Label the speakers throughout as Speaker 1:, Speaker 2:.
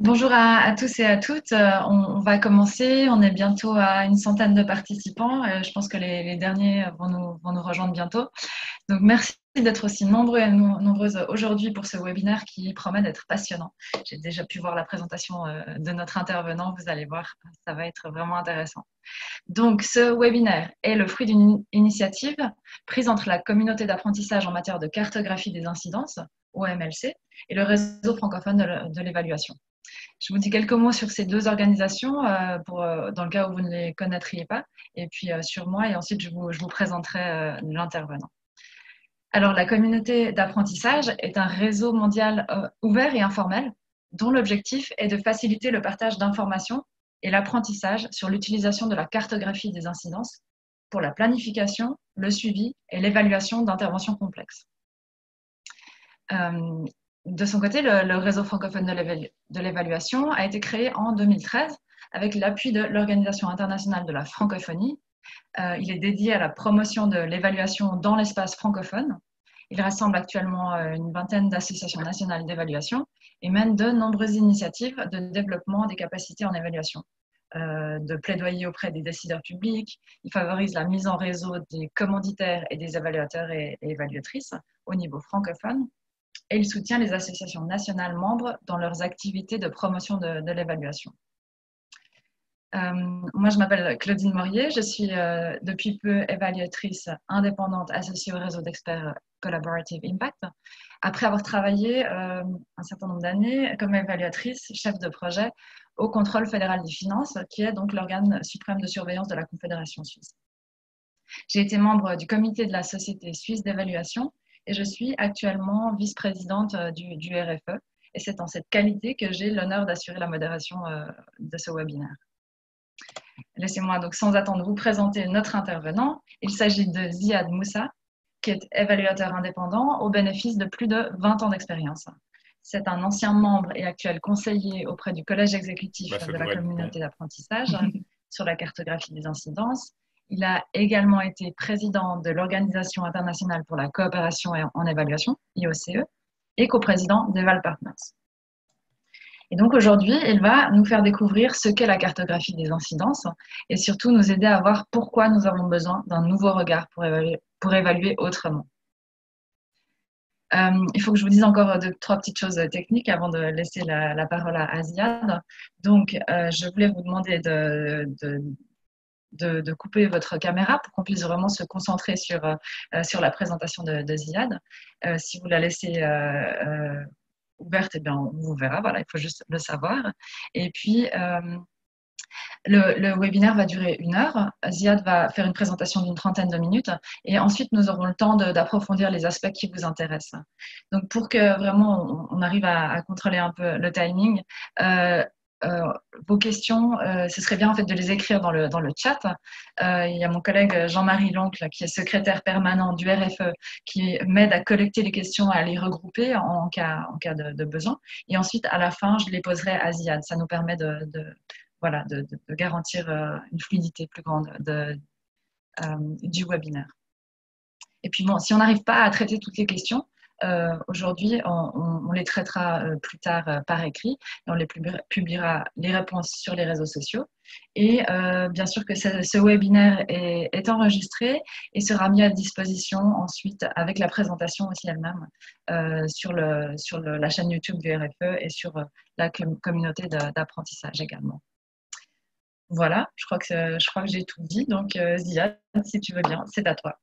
Speaker 1: Bonjour à, tous et à toutes. Euh, on, va commencer. On est bientôt à une centaine de participants. Euh, je pense que les, derniers vont nous, rejoindre bientôt. Donc, merci d'être aussi nombreux et nombreuses aujourd'hui pour ce webinaire qui promet d'être passionnant. J'ai déjà pu voir la présentation euh, de notre intervenant. Vous allez voir, ça va être vraiment intéressant. Donc, ce webinaire est le fruit d'une initiative prise entre la communauté d'apprentissage en matière de cartographie des incidences, OMLC, et le réseau francophone de l'évaluation. Je vous dis quelques mots sur ces deux organisations euh, euh, dans le cas où vous ne les connaîtriez pas, et puis euh, sur moi, et ensuite je vous présenterai l'intervenant. Alors, la communauté d'apprentissage est un réseau mondial ouvert et informel dont l'objectif est de faciliter le partage d'informations et l'apprentissage sur l'utilisation de la cartographie des incidences pour la planification, le suivi et l'évaluation d'interventions complexes de son côté, le, réseau francophone de l'évaluation a été créé en 2013 avec l'appui de l'Organisation internationale de la francophonie. Euh, il est dédié à la promotion de l'évaluation dans l'espace francophone. Il rassemble actuellement euh, une vingtaine d'associations nationales d'évaluation et mène de nombreuses initiatives de développement des capacités en évaluation, euh, de plaidoyer auprès des décideurs publics. Il favorise la mise en réseau des commanditaires et des évaluateurs et évaluatrices au niveau francophone et il soutient les associations nationales membres dans leurs activités de promotion de, l'évaluation. Euh, moi, je m'appelle Claudine Morier, je suis euh, depuis peu évaluatrice indépendante associée au réseau d'experts Collaborative Impact. Après avoir travaillé euh, un certain nombre d'années comme évaluatrice, chef de projet au contrôle fédéral des finances, qui est donc l'organe suprême de surveillance de la Confédération suisse. J'ai été membre du comité de la Société suisse d'évaluation et je suis actuellement vice-présidente euh, du, RFE. Et c'est en cette qualité que j'ai l'honneur d'assurer la modération euh, de ce webinaire. Laissez-moi donc sans attendre vous présenter notre intervenant. Il s'agit de Ziad Moussa, qui est évaluateur indépendant au bénéfice de plus de 20 ans d'expérience. C'est un ancien membre et actuel conseiller auprès du collège exécutif bah, de la communauté d'apprentissage sur la cartographie des incidences il a également été président de l'Organisation internationale pour la coopération en évaluation, IOCE, et coprésident d'Eval Partners. Et donc aujourd'hui, il va nous faire découvrir ce qu'est la cartographie des incidences et surtout nous aider à voir pourquoi nous avons besoin d'un nouveau regard pour évaluer, pour évaluer autrement. Euh, il faut que je vous dise encore deux, trois petites choses techniques avant de laisser la, parole à Asiad. Donc, euh, je voulais vous demander de, de, couper votre caméra pour qu'on puisse vraiment se concentrer sur, euh, sur la présentation de, Ziad. Euh, si vous la laissez euh, ouverte, eh bien, on vous verra. Voilà, il faut juste le savoir. Et puis, le, webinaire va durer une heure. Ziad va faire une présentation d'une trentaine de minutes et ensuite nous aurons le temps d'approfondir les aspects qui vous intéressent. Donc pour que vraiment on, arrive à, contrôler un peu le timing, euh, vos questions, euh, ce serait bien en fait de les écrire dans le, dans le chat. Euh, il y a mon collègue Jean-Marie Loncle, qui est secrétaire permanent du RFE, qui m'aide à collecter les questions, à les regrouper en, cas, en cas de, besoin. Et ensuite, à la fin, je les poserai à Ziad. Ça nous permet de, voilà, de, garantir une fluidité plus grande du webinaire. Et puis bon, si on n'arrive pas à traiter toutes les questions, euh, aujourd'hui, on, les traitera euh, plus tard euh, par écrit et on les publiera les réponses sur les réseaux sociaux. Et bien sûr que ce, webinaire est, enregistré et sera mis à disposition ensuite avec la présentation aussi elle-même sur, la chaîne YouTube du RFE et sur la communauté d'apprentissage également. Voilà, je crois que, je crois que j'ai tout dit. Donc, Zia, si tu veux bien, c'est à toi.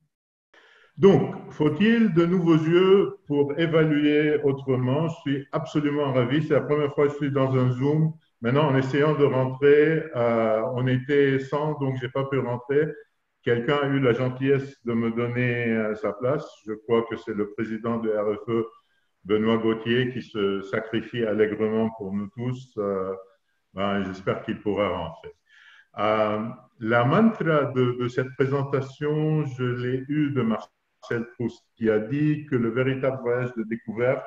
Speaker 2: Donc, faut-il de nouveaux yeux pour évaluer autrement? Je suis absolument ravi. C'est la première fois que je suis dans un Zoom. Maintenant, en essayant de rentrer, euh, on était 100, donc je n'ai pas pu rentrer. Quelqu'un a eu la gentillesse de me donner euh, sa place. Je crois que c'est le président de RFE, Benoît Gauthier, qui se sacrifie allègrement pour nous tous. Euh, ben, J'espère qu'il pourra rentrer. la mantra de, cette présentation, je l'ai eue de Proust, qui a dit que le véritable voyage de découverte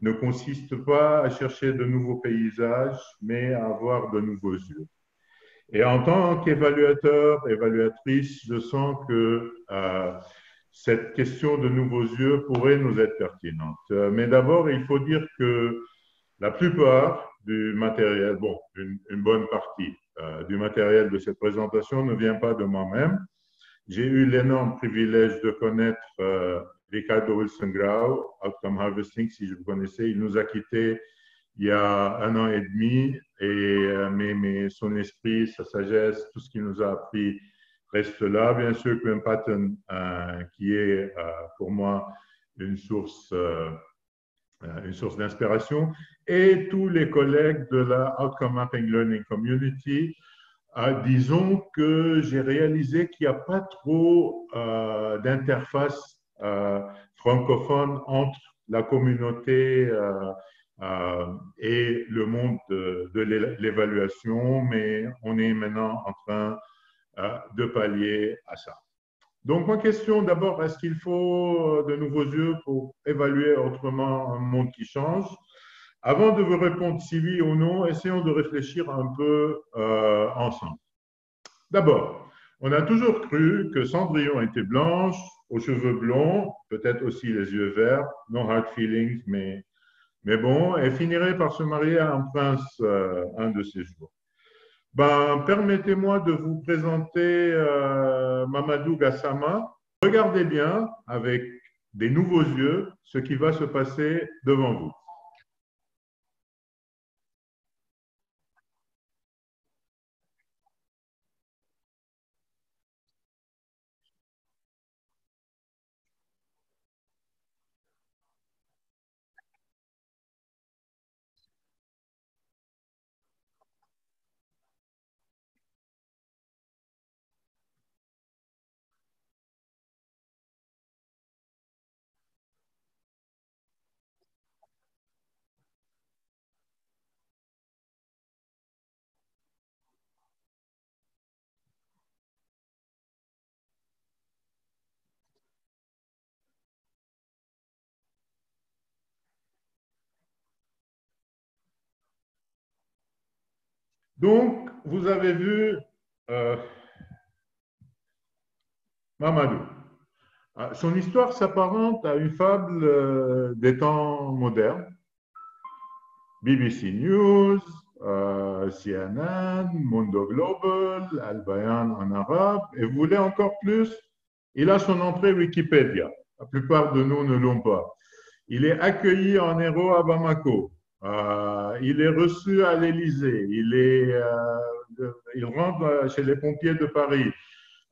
Speaker 2: ne consiste pas à chercher de nouveaux paysages, mais à avoir de nouveaux yeux. Et en tant qu'évaluateur, évaluatrice, je sens que euh, cette question de nouveaux yeux pourrait nous être pertinente. Euh, mais d'abord, il faut dire que la plupart du matériel, bon, une, bonne partie du matériel de cette présentation ne vient pas de moi-même. J'ai eu l'énorme privilège de connaître Ricardo Wilson Grau, Outcome Harvesting, si je vous connaissais. Il nous a quittés il y a un an et demi, et, euh, mais, mais, son esprit, sa sagesse, tout ce qu'il nous a appris reste là. Bien sûr, Graham Patton, euh, qui est euh, pour moi une source, une source d'inspiration, et tous les collègues de la Outcome Mapping Learning Community. Disons que j'ai réalisé qu'il n'y a pas trop d'interface francophone entre la communauté euh, et le monde de, l'évaluation, mais on est maintenant en train euh, de pallier à ça. Donc, ma question d'abord, est-ce qu'il faut de nouveaux yeux pour évaluer autrement un monde qui change? Avant de vous répondre si oui ou non, essayons de réfléchir un peu euh, ensemble. D'abord, on a toujours cru que Cendrillon était blanche, aux cheveux blonds, peut-être aussi les yeux verts, no hard feelings, mais bon, elle finirait par se marier à un prince euh, un de ces jours. Ben, Permettez-moi de vous présenter euh, Mamadou Gassama. Regardez bien avec des nouveaux yeux ce qui va se passer devant vous. Donc, vous avez vu euh, Mamadou. Ah, son histoire s'apparente à une fable euh, des temps modernes. BBC News, euh, CNN, Mundo Global, Al Bayan en arabe, et vous voulez encore plus? Il a son entrée Wikipédia. La plupart de nous ne l'ont pas. Il est accueilli en héros à Bamako. Euh, il est reçu à l'Élysée. Il, euh, il rentre chez les pompiers de Paris.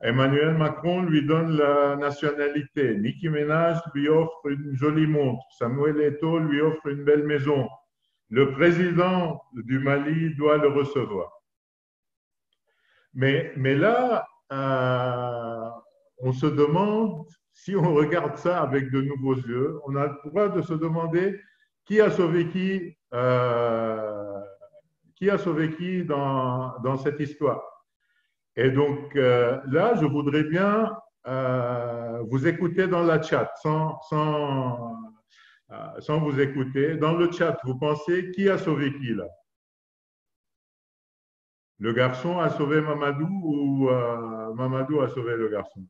Speaker 2: Emmanuel Macron lui donne la nationalité. Nicki Minaj lui offre une jolie montre. Samuel Eto'o lui offre une belle maison. Le président du Mali doit le recevoir. Mais, mais là, euh, on se demande, si on regarde ça avec de nouveaux yeux, on a le droit de se demander qui a sauvé qui, euh, qui, a sauvé qui dans, cette histoire? Et donc euh, là, je voudrais bien euh, vous écouter dans la chat, sans, sans vous écouter. Dans le chat, vous pensez qui a sauvé qui là? Le garçon a sauvé Mamadou ou Mamadou a sauvé le garçon?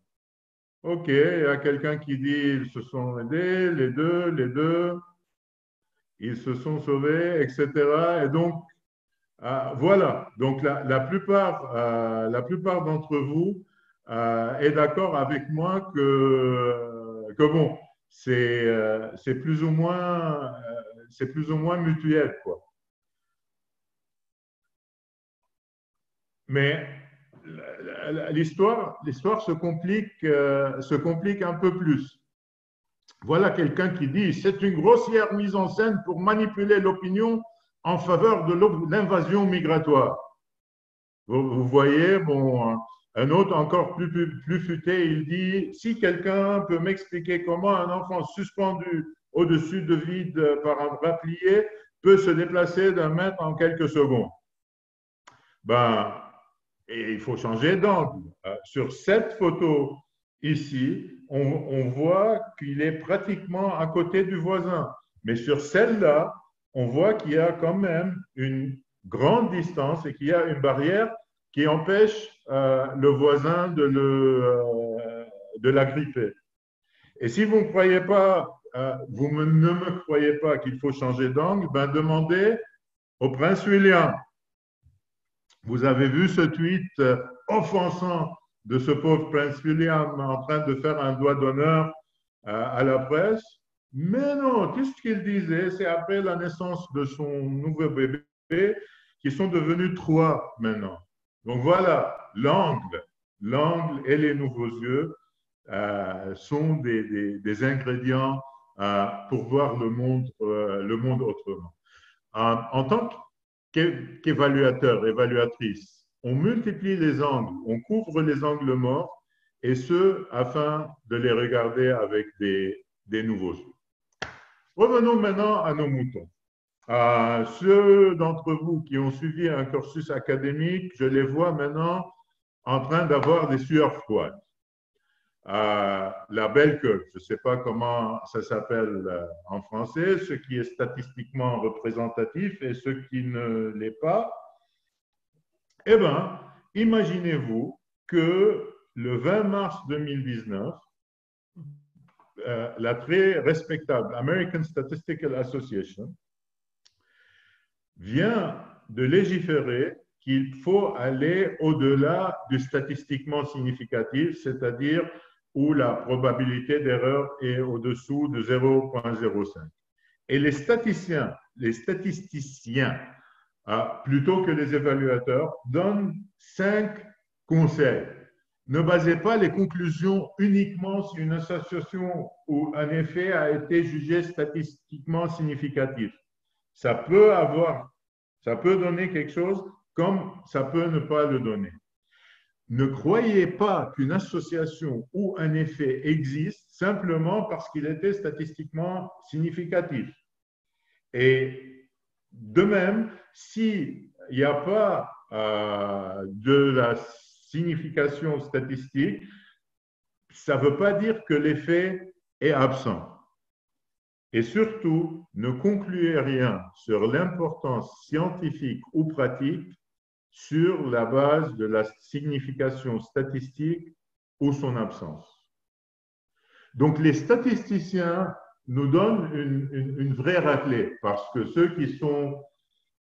Speaker 2: Ok, il y a quelqu'un qui dit ils se sont aidés, les deux, les deux ils se sont sauvés, etc. Et donc, euh, voilà. Donc, la, plupart, euh, plupart d'entre vous euh, est d'accord avec moi que, bon, c'est plus ou moins, c'est plus ou moins mutuel, quoi. Mais l'histoire, l'histoire se complique, se complique un peu plus. Voilà quelqu'un qui dit c'est une grossière mise en scène pour manipuler l'opinion en faveur de l'invasion migratoire. Vous, voyez, bon, un autre encore plus, plus, futé, il dit si quelqu'un peut m'expliquer comment un enfant suspendu au-dessus de vide par un bras plié peut se déplacer d'un mètre en quelques secondes. Ben, et il faut changer d'angle. Euh, sur cette photo ici, on, voit qu'il est pratiquement à côté du voisin. Mais sur celle-là, on voit qu'il y a quand même une grande distance et qu'il y a une barrière qui empêche euh, le voisin de, le, euh, de l'agripper. Et si vous ne croyez pas, euh, vous ne me croyez pas qu'il faut changer d'angle, ben demandez au prince William. Vous avez vu ce tweet offensant de ce pauvre prince William en train de faire un doigt d'honneur à la presse. Mais non, tout ce qu'il disait, c'est après la naissance de son nouveau bébé, qui sont devenus trois maintenant. Donc voilà, l'angle, l'angle et les nouveaux yeux euh, sont des, ingrédients euh, pour voir le monde, euh, le monde autrement. en tant qu'évaluateur, évaluatrice, on multiplie les angles, on couvre les angles morts, et ce, afin de les regarder avec des, nouveaux yeux. Revenons maintenant à nos moutons. À ceux d'entre vous qui ont suivi un cursus académique, je les vois maintenant en train d'avoir des sueurs froides. la belle queue, je ne sais pas comment ça s'appelle euh, en français, ce qui est statistiquement représentatif et ce qui ne l'est pas. Eh bien, imaginez-vous que le 20 mars 2019, euh, la très respectable American Statistical Association vient de légiférer qu'il faut aller au-delà du statistiquement significatif, c'est-à-dire où la probabilité d'erreur est au-dessous de 0,05. Et les statisticiens, les statisticiens, ah, plutôt que les évaluateurs, donnent cinq conseils ne basez pas les conclusions uniquement sur une association où un effet a été jugé statistiquement significatif. Ça peut avoir, ça peut donner quelque chose comme ça peut ne pas le donner. Ne croyez pas qu'une association ou un effet existe simplement parce qu'il était statistiquement significatif. Et de même, s'il n'y a pas euh, de la signification statistique, ça ne veut pas dire que l'effet est absent. Et surtout, ne concluez rien sur l'importance scientifique ou pratique sur la base de la signification statistique ou son absence. Donc les statisticiens nous donnent une, une vraie raclée parce que ceux qui sont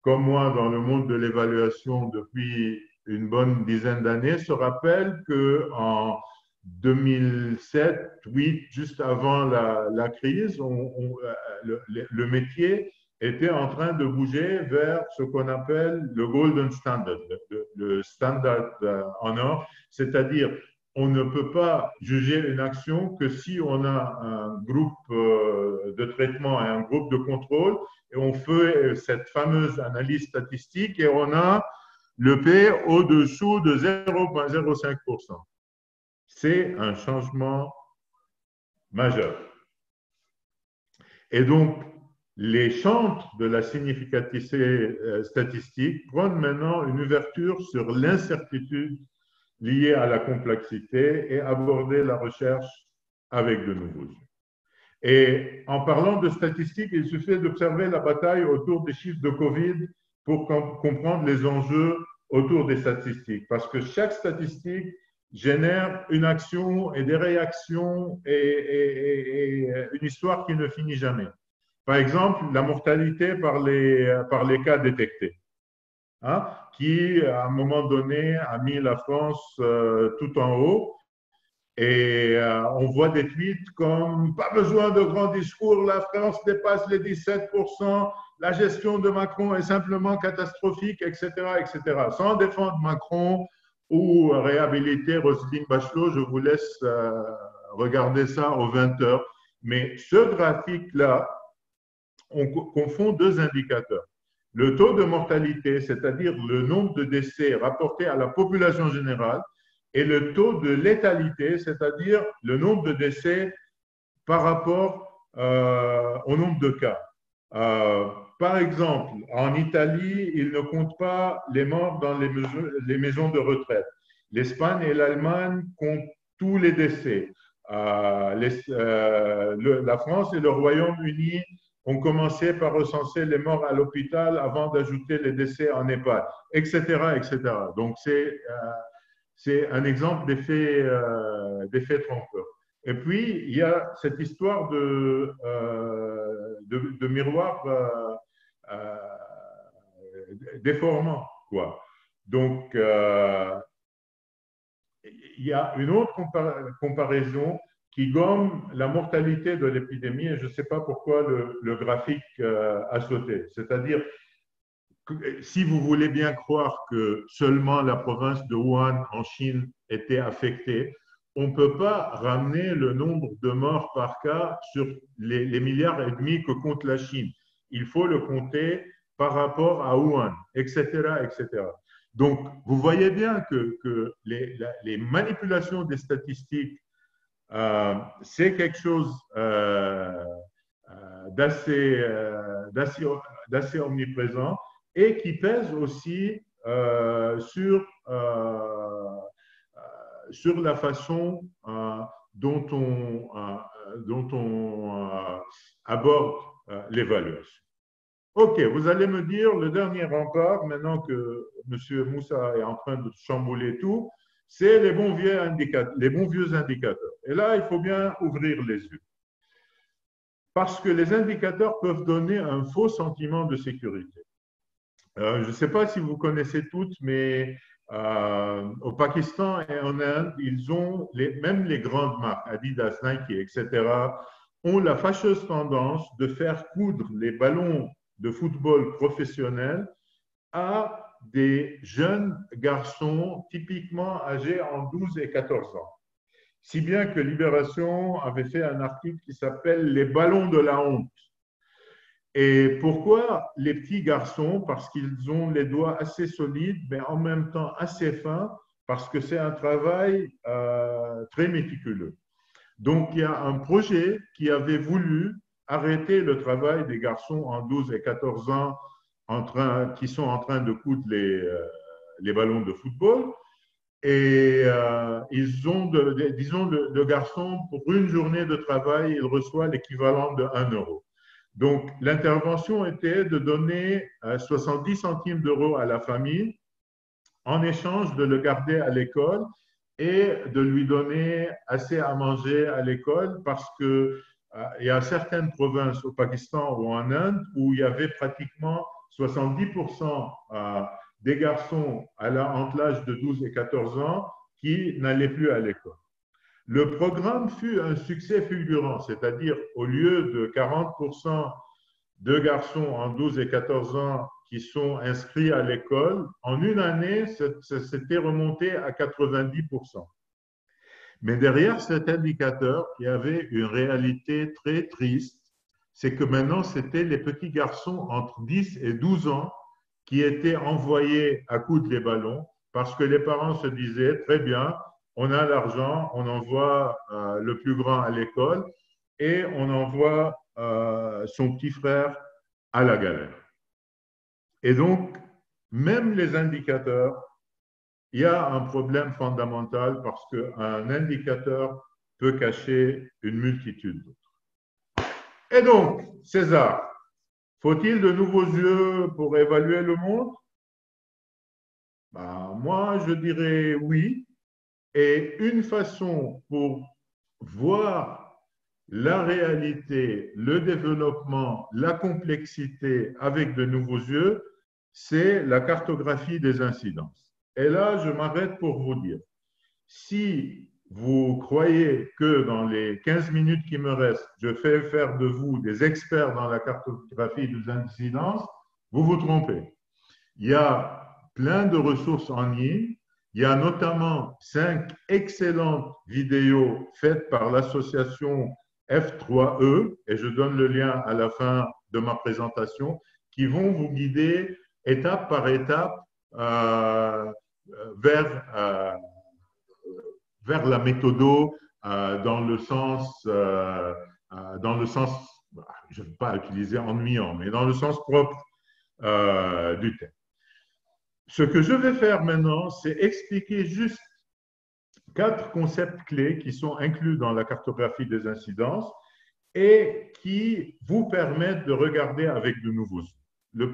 Speaker 2: comme moi dans le monde de l'évaluation depuis une bonne dizaine d'années se rappelle que en 2007, 2008, juste avant la, crise, euh, le, métier était en train de bouger vers ce qu'on appelle le golden standard, le, standard euh, en or, c'est-à-dire on ne peut pas juger une action que si on a un groupe euh, de traitement et un groupe de contrôle et on fait cette fameuse analyse statistique et on a le P au-dessous de 0,05%. C'est un changement majeur. Et donc, les chantres de la significativité euh, statistique prennent maintenant une ouverture sur l'incertitude liée à la complexité et aborder la recherche avec de nouveaux yeux. Et en parlant de statistiques, il suffit d'observer la bataille autour des chiffres de Covid pour comprendre les enjeux autour des statistiques, parce que chaque statistique génère une action et des réactions et, une histoire qui ne finit jamais. Par exemple, la mortalité par les, par les cas détectés, hein, qui, à un moment donné, a mis la France euh, tout en haut. Et euh, on voit des tweets comme pas besoin de grands discours, la France dépasse les 17%, la gestion de Macron est simplement catastrophique, etc., etc. Sans défendre Macron ou réhabiliter Roselyne Bachelot, je vous laisse euh, regarder ça aux 20 heures. Mais ce graphique-là, on confond deux indicateurs. Le taux de mortalité, c'est-à-dire le nombre de décès rapportés à la population générale, et le taux de létalité, c'est-à-dire le nombre de décès par rapport euh, au nombre de cas. Euh, par exemple, en Italie, ils ne comptent pas les morts dans les, maisons de retraite. L'Espagne et l'Allemagne comptent tous les décès. Euh, la France et le Royaume-Uni ont commencé par recenser les morts à l'hôpital avant d'ajouter les décès en EHPAD, etc. etc. Donc, c'est un exemple d'effet trompeur. Et puis, il y a cette histoire de, de, miroir euh, déformant. Quoi. Donc, euh, il y a une autre comparaison qui gomme la mortalité de l'épidémie, et je ne sais pas pourquoi le, graphique euh, a sauté. C'est-à-dire, si vous voulez bien croire que seulement la province de Wuhan en Chine était affectée, on ne peut pas ramener le nombre de morts par cas sur les, milliards et demi que compte la Chine. Il faut le compter par rapport à Wuhan, etc., etc. Donc, vous voyez bien que, les, manipulations des statistiques, c'est quelque chose euh, euh d'assez euh, omniprésent et qui pèse aussi euh, sur, la façon dont on, aborde l'évaluation. Ok, vous allez me dire, le dernier rempart, maintenant que M. Moussa est en train de chambouler tout, c'est les, les bons vieux indicateurs. Et là, il faut bien ouvrir les yeux. Parce que les indicateurs peuvent donner un faux sentiment de sécurité. Euh, je ne sais pas si vous connaissez toutes, mais euh, au Pakistan et en Inde, ils ont même les grandes marques, Adidas, Nike, etc., ont la fâcheuse tendance de faire coudre les ballons de football professionnel à des jeunes garçons typiquement âgés en 12 et 14 ans. Si bien que Libération avait fait un article qui s'appelle Les ballons de la honte. Et pourquoi les petits garçons? Parce qu'ils ont les doigts assez solides, mais en même temps assez fins, parce que c'est un travail euh, très méticuleux. Donc, il y a un projet qui avait voulu arrêter le travail des garçons en 12 et 14 ans qui sont en train de coudre les, euh, les ballons de football. Et euh, ils ont, de, disons, le, garçon, pour une journée de travail, il reçoit l'équivalent de 1 euro. Donc, l'intervention était de donner 70 euh, centimes d'euros à la famille en échange de le garder à l'école et de lui donner assez à manger à l'école parce que euh, il y a certaines provinces au Pakistan ou en Inde où il y avait pratiquement 70% euh, des garçons entre l'âge de 12 et 14 ans qui n'allaient plus à l'école. Le programme fut un succès fulgurant, c'est-à-dire au lieu de 40% de garçons en 12 et 14 ans qui sont inscrits à l'école, en une année, c'était remonté à 90%. Mais derrière cet indicateur, il y avait une réalité très triste, c'est que maintenant, c'était les petits garçons entre 10 et 12 ans qui étaient envoyés à coudre les ballons parce que les parents se disaient, très bien, on a l'argent, on envoie euh, le plus grand à l'école et on envoie euh, son petit frère à la galère. Et donc, même les indicateurs il y a un problème fondamental parce qu'un indicateur peut cacher une multitude d'autres. Et donc, César, faut-il de nouveaux yeux pour évaluer le monde? Ben, Moi, je dirais oui. Et une façon pour voir la réalité, le développement, la complexité avec de nouveaux yeux, c'est la cartographie des incidences. Et là, je m'arrête pour vous dire, si vous croyez que dans les 15 minutes qui me restent, je fais faire de vous des experts dans la cartographie des incidences, vous vous trompez. Il y a plein de ressources en ligne. Il y a notamment cinq excellentes vidéos faites par l'association F3E, et je donne le lien à la fin de ma présentation, qui vont vous guider étape par étape euh, vers, euh, vers la méthodo euh, dans le sens, euh, dans le sens, je ne veux pas utiliser ennuyant, mais dans le sens propre du terme. Ce que je vais faire maintenant, c'est expliquer juste quatre concepts clés qui sont inclus dans la cartographie des incidences et qui vous permettent de regarder avec de nouveaux yeux. Le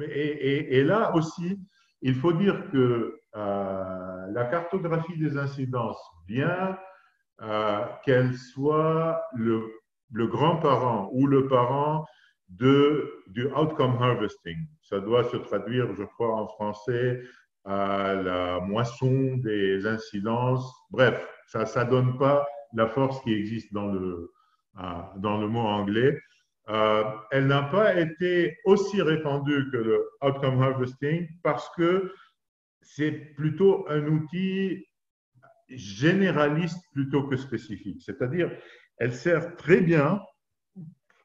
Speaker 2: et, et, là aussi, il faut dire que euh, la cartographie des incidences, bien euh, qu'elle soit le, grand-parent ou le parent de, du outcome harvesting. Ça doit se traduire, je crois, en français à la moisson des incidences. Bref, ça ne donne pas la force qui existe dans le, dans le mot anglais. Euh, elle n'a pas été aussi répandue que le outcome harvesting parce que c'est plutôt un outil généraliste plutôt que spécifique. C'est-à-dire, elle sert très bien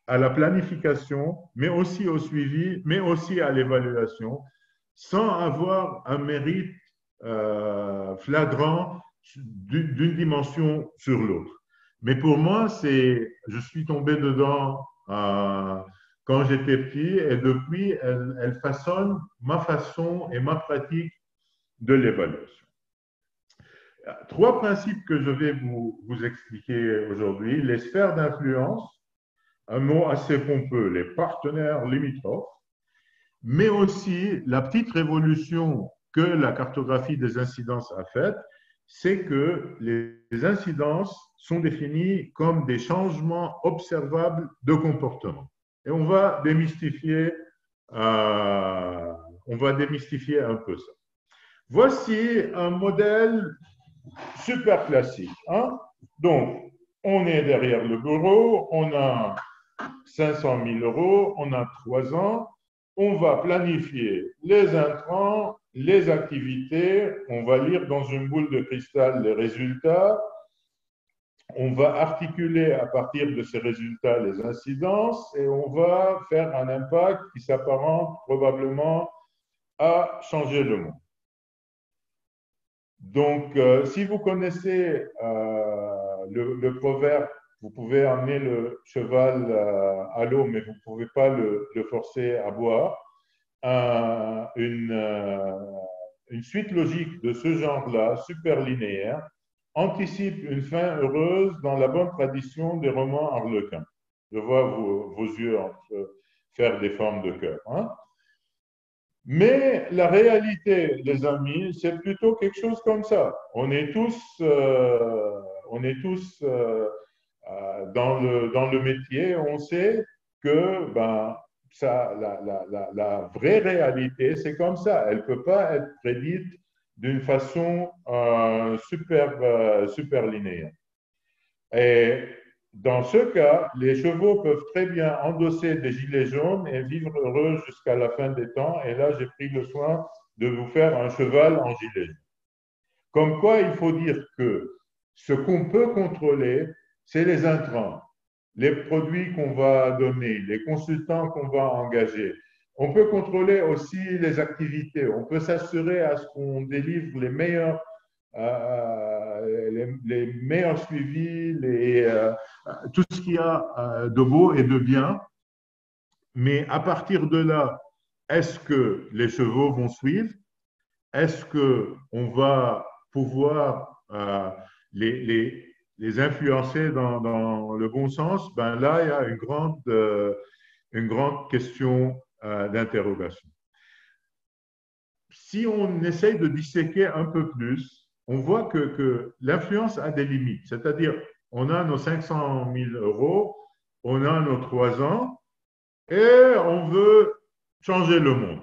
Speaker 2: à la planification, mais aussi au suivi, mais aussi à l'évaluation, sans avoir un mérite euh, flagrant d'une dimension sur l'autre. Mais pour moi, c'est, je suis tombé dedans euh, quand j'étais petit et depuis, elle, elle, façonne ma façon et ma pratique de l'évaluation. Trois principes que je vais vous, vous expliquer aujourd'hui. Les sphères d'influence, un mot assez pompeux, les partenaires limitrophes, mais aussi la petite révolution que la cartographie des incidences a faite, c'est que les incidences sont définies comme des changements observables de comportement. Et on va démystifier, euh, on va démystifier un peu ça. Voici un modèle super classique. Hein. Donc, on est derrière le bureau, on a 500 000 euros, on a trois ans, on va planifier les intrants, les activités, on va lire dans une boule de cristal les résultats, on va articuler à partir de ces résultats les incidences et on va faire un impact qui s'apparente probablement à changer le monde. Donc, euh, si vous connaissez euh, le, proverbe, vous pouvez amener le cheval euh, à l'eau, mais vous ne pouvez pas le, forcer à boire. Une, suite logique de ce genre-là, super linéaire, anticipe une fin heureuse dans la bonne tradition des romans harlequins. Je vois vos, vos yeux faire des formes de cœur. Hein. Mais la réalité, les amis, c'est plutôt quelque chose comme ça. On est tous, euh, on est tous euh, euh, dans, le, dans le métier, on sait que ben, ça, la, la, la, vraie réalité, c'est comme ça. Elle ne peut pas être prédite d'une façon super, super linéaire. Dans ce cas, les chevaux peuvent très bien endosser des gilets jaunes et vivre heureux jusqu'à la fin des temps. Et là, j'ai pris le soin de vous faire un cheval en gilet jaune. Comme quoi, il faut dire que ce qu'on peut contrôler, c'est les intrants, les produits qu'on va donner, les consultants qu'on va engager. On peut contrôler aussi les activités. On peut s'assurer à ce qu'on délivre les meilleurs euh, les, meilleurs suivis, euh, tout ce qu'il y a euh, de beau et de bien. Mais à partir de là, est-ce que les chevaux vont suivre? Est-ce qu'on va pouvoir les, les, influencer dans, dans, le bon sens? Ben Là, il y a une grande, une grande question d'interrogation. Si on essaye de disséquer un peu plus, on voit que, l'influence a des limites. C'est-à-dire, on a nos 500 000 euros, on a nos trois ans, et on veut changer le monde.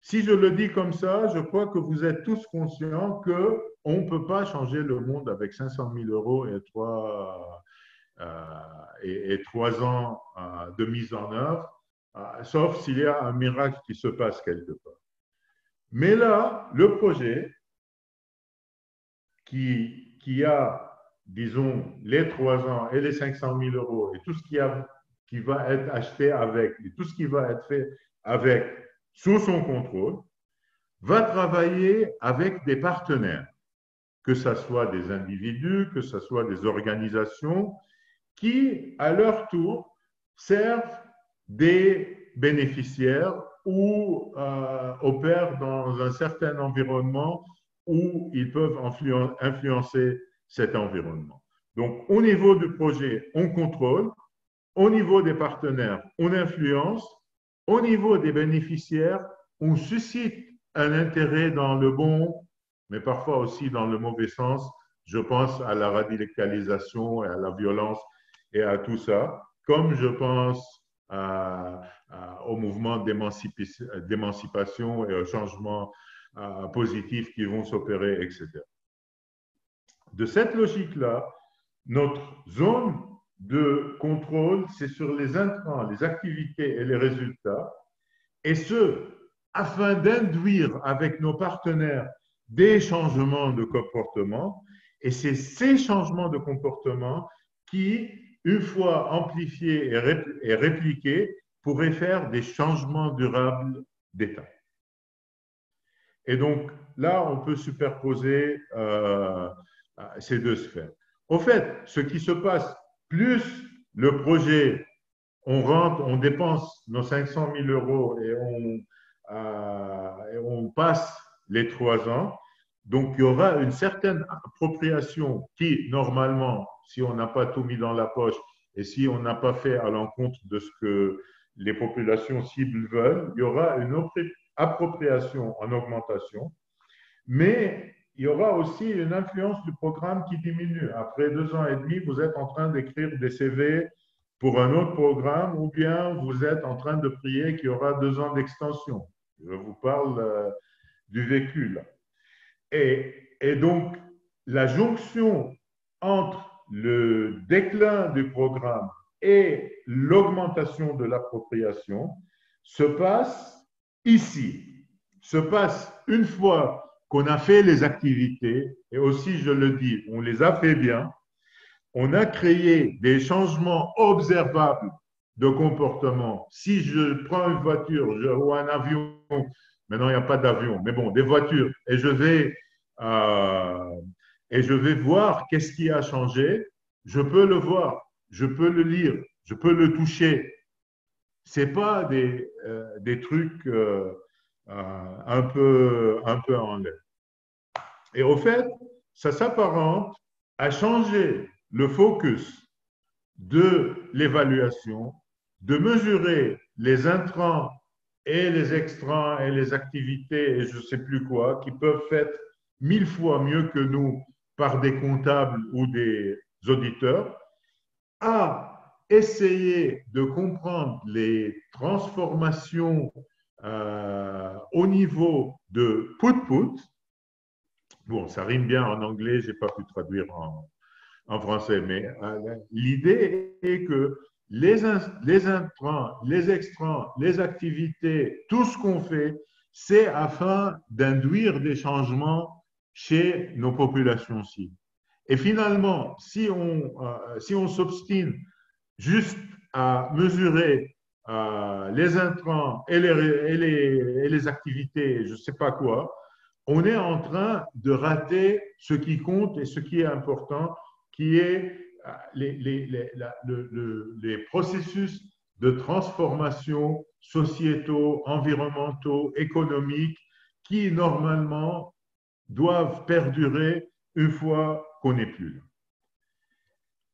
Speaker 2: Si je le dis comme ça, je crois que vous êtes tous conscients qu'on ne peut pas changer le monde avec 500 000 euros et trois, euh, ans euh, de mise en œuvre, euh, sauf s'il y a un miracle qui se passe quelque part. Mais là, le projet, qui, a, disons, les 3 ans et les 500 000 euros et tout ce qui, a, qui va être acheté avec, et tout ce qui va être fait avec, sous son contrôle, va travailler avec des partenaires, que ce soit des individus, que ce soit des organisations, qui, à leur tour, servent des bénéficiaires ou euh, opèrent dans un certain environnement où ils peuvent influencer cet environnement. Donc, au niveau du projet, on contrôle. Au niveau des partenaires, on influence. Au niveau des bénéficiaires, on suscite un intérêt dans le bon, mais parfois aussi dans le mauvais sens. Je pense à la radicalisation et à la violence et à tout ça, comme je pense au mouvement d'émancipation et aux changements positifs qui vont s'opérer, etc. De cette logique-là, notre zone de contrôle, c'est sur les intrants, les activités et les résultats, et ce, afin d'induire avec nos partenaires des changements de comportement, et c'est ces changements de comportement qui, une fois amplifiés et répliqués, pourraient faire des changements durables d'État. Et donc là, on peut superposer euh, ces deux sphères. Au fait, ce qui se passe, plus le projet, on rentre, on dépense nos 500 000 euros et on, euh, et on passe les trois ans, donc il y aura une certaine appropriation qui, normalement, si on n'a pas tout mis dans la poche et si on n'a pas fait à l'encontre de ce que les populations cibles veulent, il y aura une appropriation en augmentation. Mais il y aura aussi une influence du programme qui diminue. Après deux ans et demi, vous êtes en train d'écrire des CV pour un autre programme ou bien vous êtes en train de prier qu'il y aura deux ans d'extension. Je vous parle euh, du vécu là. Et, et donc, la jonction entre le déclin du programme et l'augmentation de l'appropriation se passe ici, se passe une fois qu'on a fait les activités, et aussi, je le dis, on les a fait bien, on a créé des changements observables de comportement. Si je prends une voiture ou un avion, maintenant il n'y a pas d'avion, mais bon, des voitures, et je vais, euh, et je vais voir qu'est-ce qui a changé, je peux le voir, je peux le lire, je peux le toucher. Ce n'est pas des, euh, des trucs... Euh, euh, un, peu, un peu en l'air. Et au fait, ça s'apparente à changer le focus de l'évaluation, de mesurer les intrants et les extrants et les activités et je ne sais plus quoi, qui peuvent être mille fois mieux que nous par des comptables ou des auditeurs, à essayer de comprendre les transformations euh, au niveau de put-put, bon, ça rime bien en anglais, je n'ai pas pu traduire en, français, mais euh, l'idée est que les, les intrants, les extrants, les activités, tout ce qu'on fait, c'est afin d'induire des changements chez nos populations cibles. Et finalement, si on, euh, si s'obstine juste à mesurer euh, les intrants et les, activités, je ne sais pas quoi, on est en train de rater ce qui compte et ce qui est important, qui est euh, les, les processus de transformation sociétaux, environnementaux, économiques, qui normalement doivent perdurer une fois qu'on n'est plus là.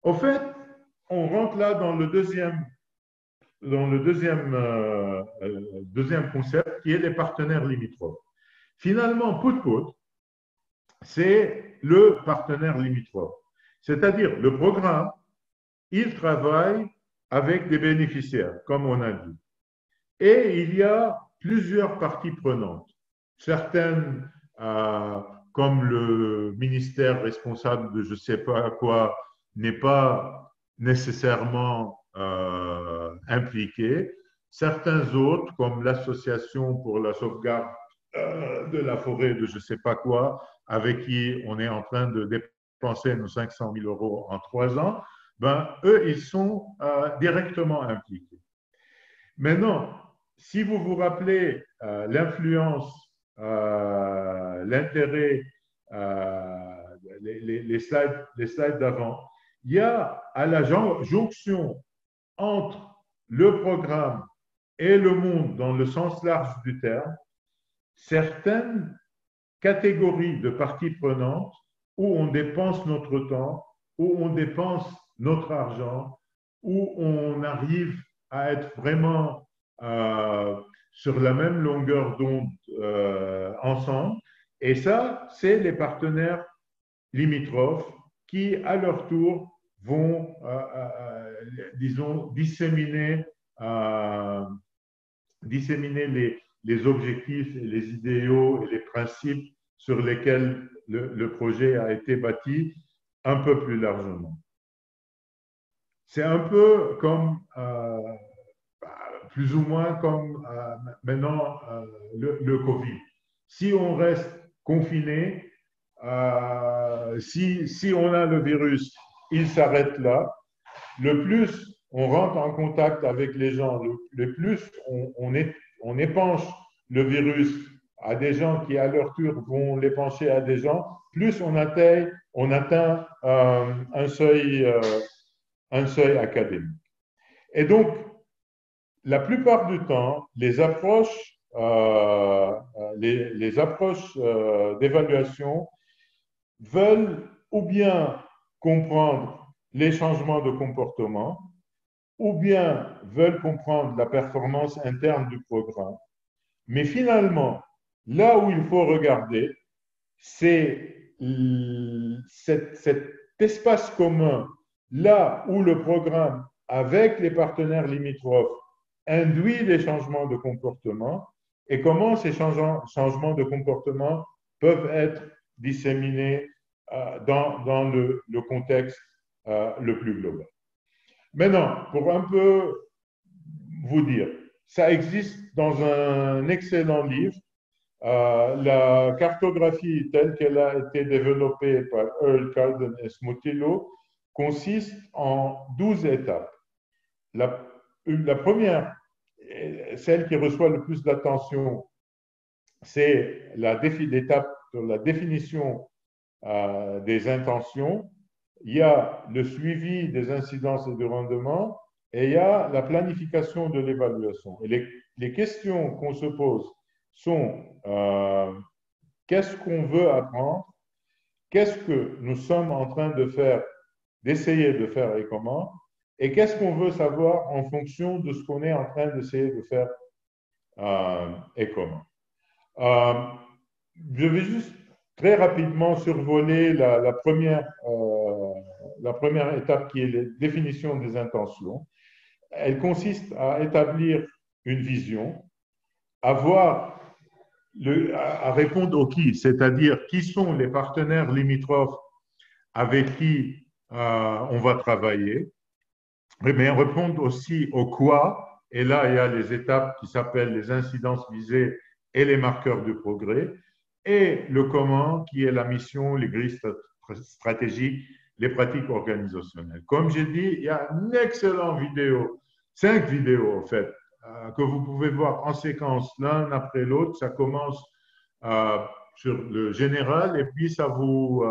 Speaker 2: Au fait, on rentre là dans le deuxième dans le deuxième, euh, euh, deuxième concept qui est les partenaires limitrophes. Finalement, Put-Put, c'est le partenaire limitrophe. C'est-à-dire, le programme, il travaille avec des bénéficiaires, comme on a dit. Et il y a plusieurs parties prenantes. Certaines, euh, comme le ministère responsable de je ne sais pas quoi, n'est pas nécessairement euh, impliqués. Certains autres, comme l'Association pour la sauvegarde euh, de la forêt de je ne sais pas quoi, avec qui on est en train de dépenser nos 500 000 euros en trois ans, ben, eux, ils sont euh, directement impliqués. Maintenant, si vous vous rappelez l'influence, l'intérêt, les, slides, les slides d'avant, il y a à la jonction entre le programme et le monde dans le sens large du terme, certaines catégories de parties prenantes où on dépense notre temps, où on dépense notre argent, où on arrive à être vraiment euh, sur la même longueur d'onde euh, ensemble. Et ça, c'est les partenaires limitrophes qui, à leur tour, vont, euh, euh, euh, disons, disséminer disséminer les, les, objectifs et les idéaux et les principes sur lesquels le, projet a été bâti un peu plus largement. C'est un peu comme, euh, plus ou moins comme maintenant le, le, Covid. Si on reste confiné, si, si on a le virus, il s'arrête là. Le plus on rentre en contact avec les gens, le, plus on, épanche le virus à des gens qui, à leur tour, vont l'épancher à des gens, plus on atteint, on atteint un, seuil, académique. Et donc, la plupart du temps, les approches, euh, les, les, approches euh, d'évaluation veulent ou bien comprendre les changements de comportement, ou bien veulent comprendre la performance interne du programme. Mais finalement, là où il faut regarder, c'est cet, cet espace commun là où le programme, avec les partenaires limitrophes, induit des changements de comportement et comment ces changements de comportement peuvent être disséminés euh, dans, le, contexte euh, le plus global. Maintenant, pour un peu vous dire, ça existe dans un excellent livre, euh, la cartographie telle qu'elle a été développée par Earl Carden et Smutillo consiste en 12 étapes. La, la première, celle qui reçoit le plus d'attention, c'est l'étape de la définition euh, des intentions. Il y a le suivi des incidences et du rendement et il y a la planification de l'évaluation. Et les, questions qu'on se pose sont euh, qu'est-ce qu'on veut apprendre? Qu'est-ce que nous sommes en train de faire d'essayer de faire et comment, et qu'est-ce qu'on veut savoir en fonction de ce qu'on est en train d'essayer de faire euh, et comment? Je vais juste très rapidement survoler la, première, euh, la première étape qui est la définition des intentions. Elle consiste à établir une vision, à répondre au qui, c'est-à-dire qui sont les partenaires limitrophes avec qui euh, on va travailler, mais répondre aussi au quoi. Et là, il y a les étapes qui s'appellent les incidences visées et les marqueurs de progrès, et le comment, qui est la mission, les grilles stratégiques, les pratiques organisationnelles. Comme j'ai dit, il y a une excellente vidéo, cinq vidéos en fait, euh, que vous pouvez voir en séquence l'un après l'autre. Ça commence euh, sur le général et puis ça vous,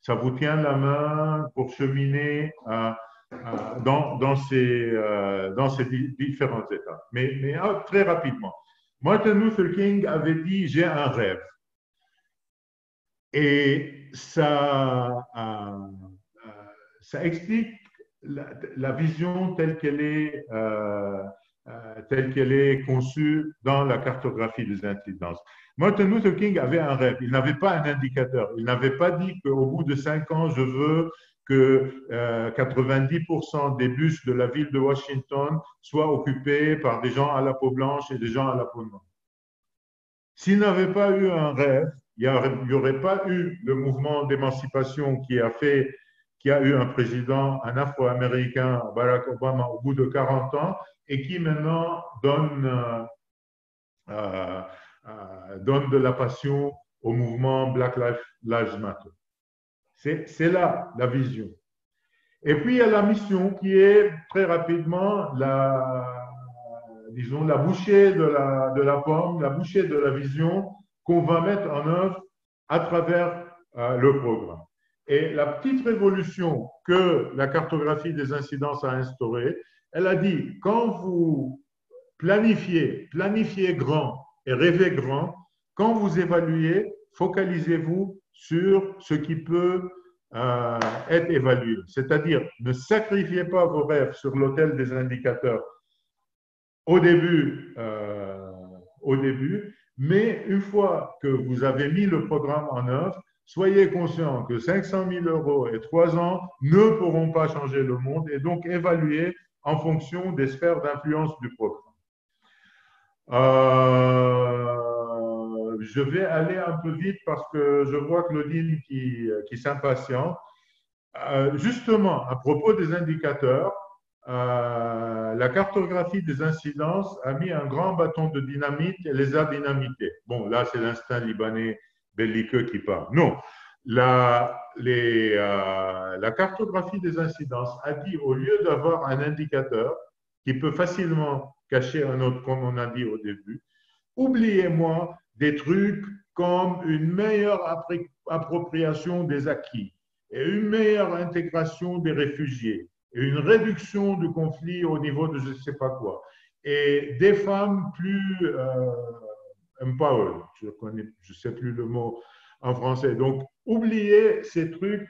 Speaker 2: ça vous tient la main pour cheminer euh, euh, dans, dans, ces, euh, dans ces différents états. Mais, mais ah, très rapidement, Martin Luther King avait dit J'ai un rêve. Et ça, ça explique la, vision telle qu'elle est, telle qu'elle est conçue dans la cartographie des incidences. Martin Luther King avait un rêve. Il n'avait pas un indicateur. Il n'avait pas dit qu'au bout de cinq ans, je veux que 90% euh, des bus de la ville de Washington soient occupés par des gens à la peau blanche et des gens à la peau noire. S'il n'avait pas eu un rêve, il n'y aurait pas eu le mouvement d'émancipation qui a fait, qui a eu un président, un Afro-Américain, Barack Obama, au bout de 40 ans, et qui maintenant donne euh, euh, euh, donne de la passion au mouvement Black Lives Matter. C'est là la vision. Et puis il y a la mission qui est très rapidement la, disons, la bouchée de la, de la pomme, la bouchée de la vision qu'on va mettre en œuvre à travers euh, le programme. Et la petite révolution que la cartographie des incidences a instaurée, elle a dit, quand vous planifiez, planifiez grand et rêvez grand. Quand vous évaluez, focalisez-vous sur ce qui peut euh, être évalué. C'est-à-dire, ne sacrifiez pas vos rêves sur l'autel des indicateurs au début, euh, au début, mais une fois que vous avez mis le programme en œuvre, soyez conscient que 500 000 euros et trois ans ne pourront pas changer le monde et donc évaluez en fonction des sphères d'influence du programme. Euh, je vais aller un peu vite parce que je vois Claudine qui, qui s'impatiente. Euh, justement, à propos des indicateurs, euh, la cartographie des incidences a mis un grand bâton de dynamite et les a dynamités. Bon, là, c'est l'instinct libanais belliqueux qui parle. Non, euh, la cartographie des incidences a dit, au lieu d'avoir un indicateur qui peut facilement cacher un autre, comme on a dit au début, oubliez-moi des trucs comme une meilleure appropriation des acquis et une meilleure intégration des réfugiés une réduction du conflit au niveau de je ne sais pas quoi et des femmes plus euh, empowered, je ne je sais plus le mot en français. Donc, oubliez ces trucs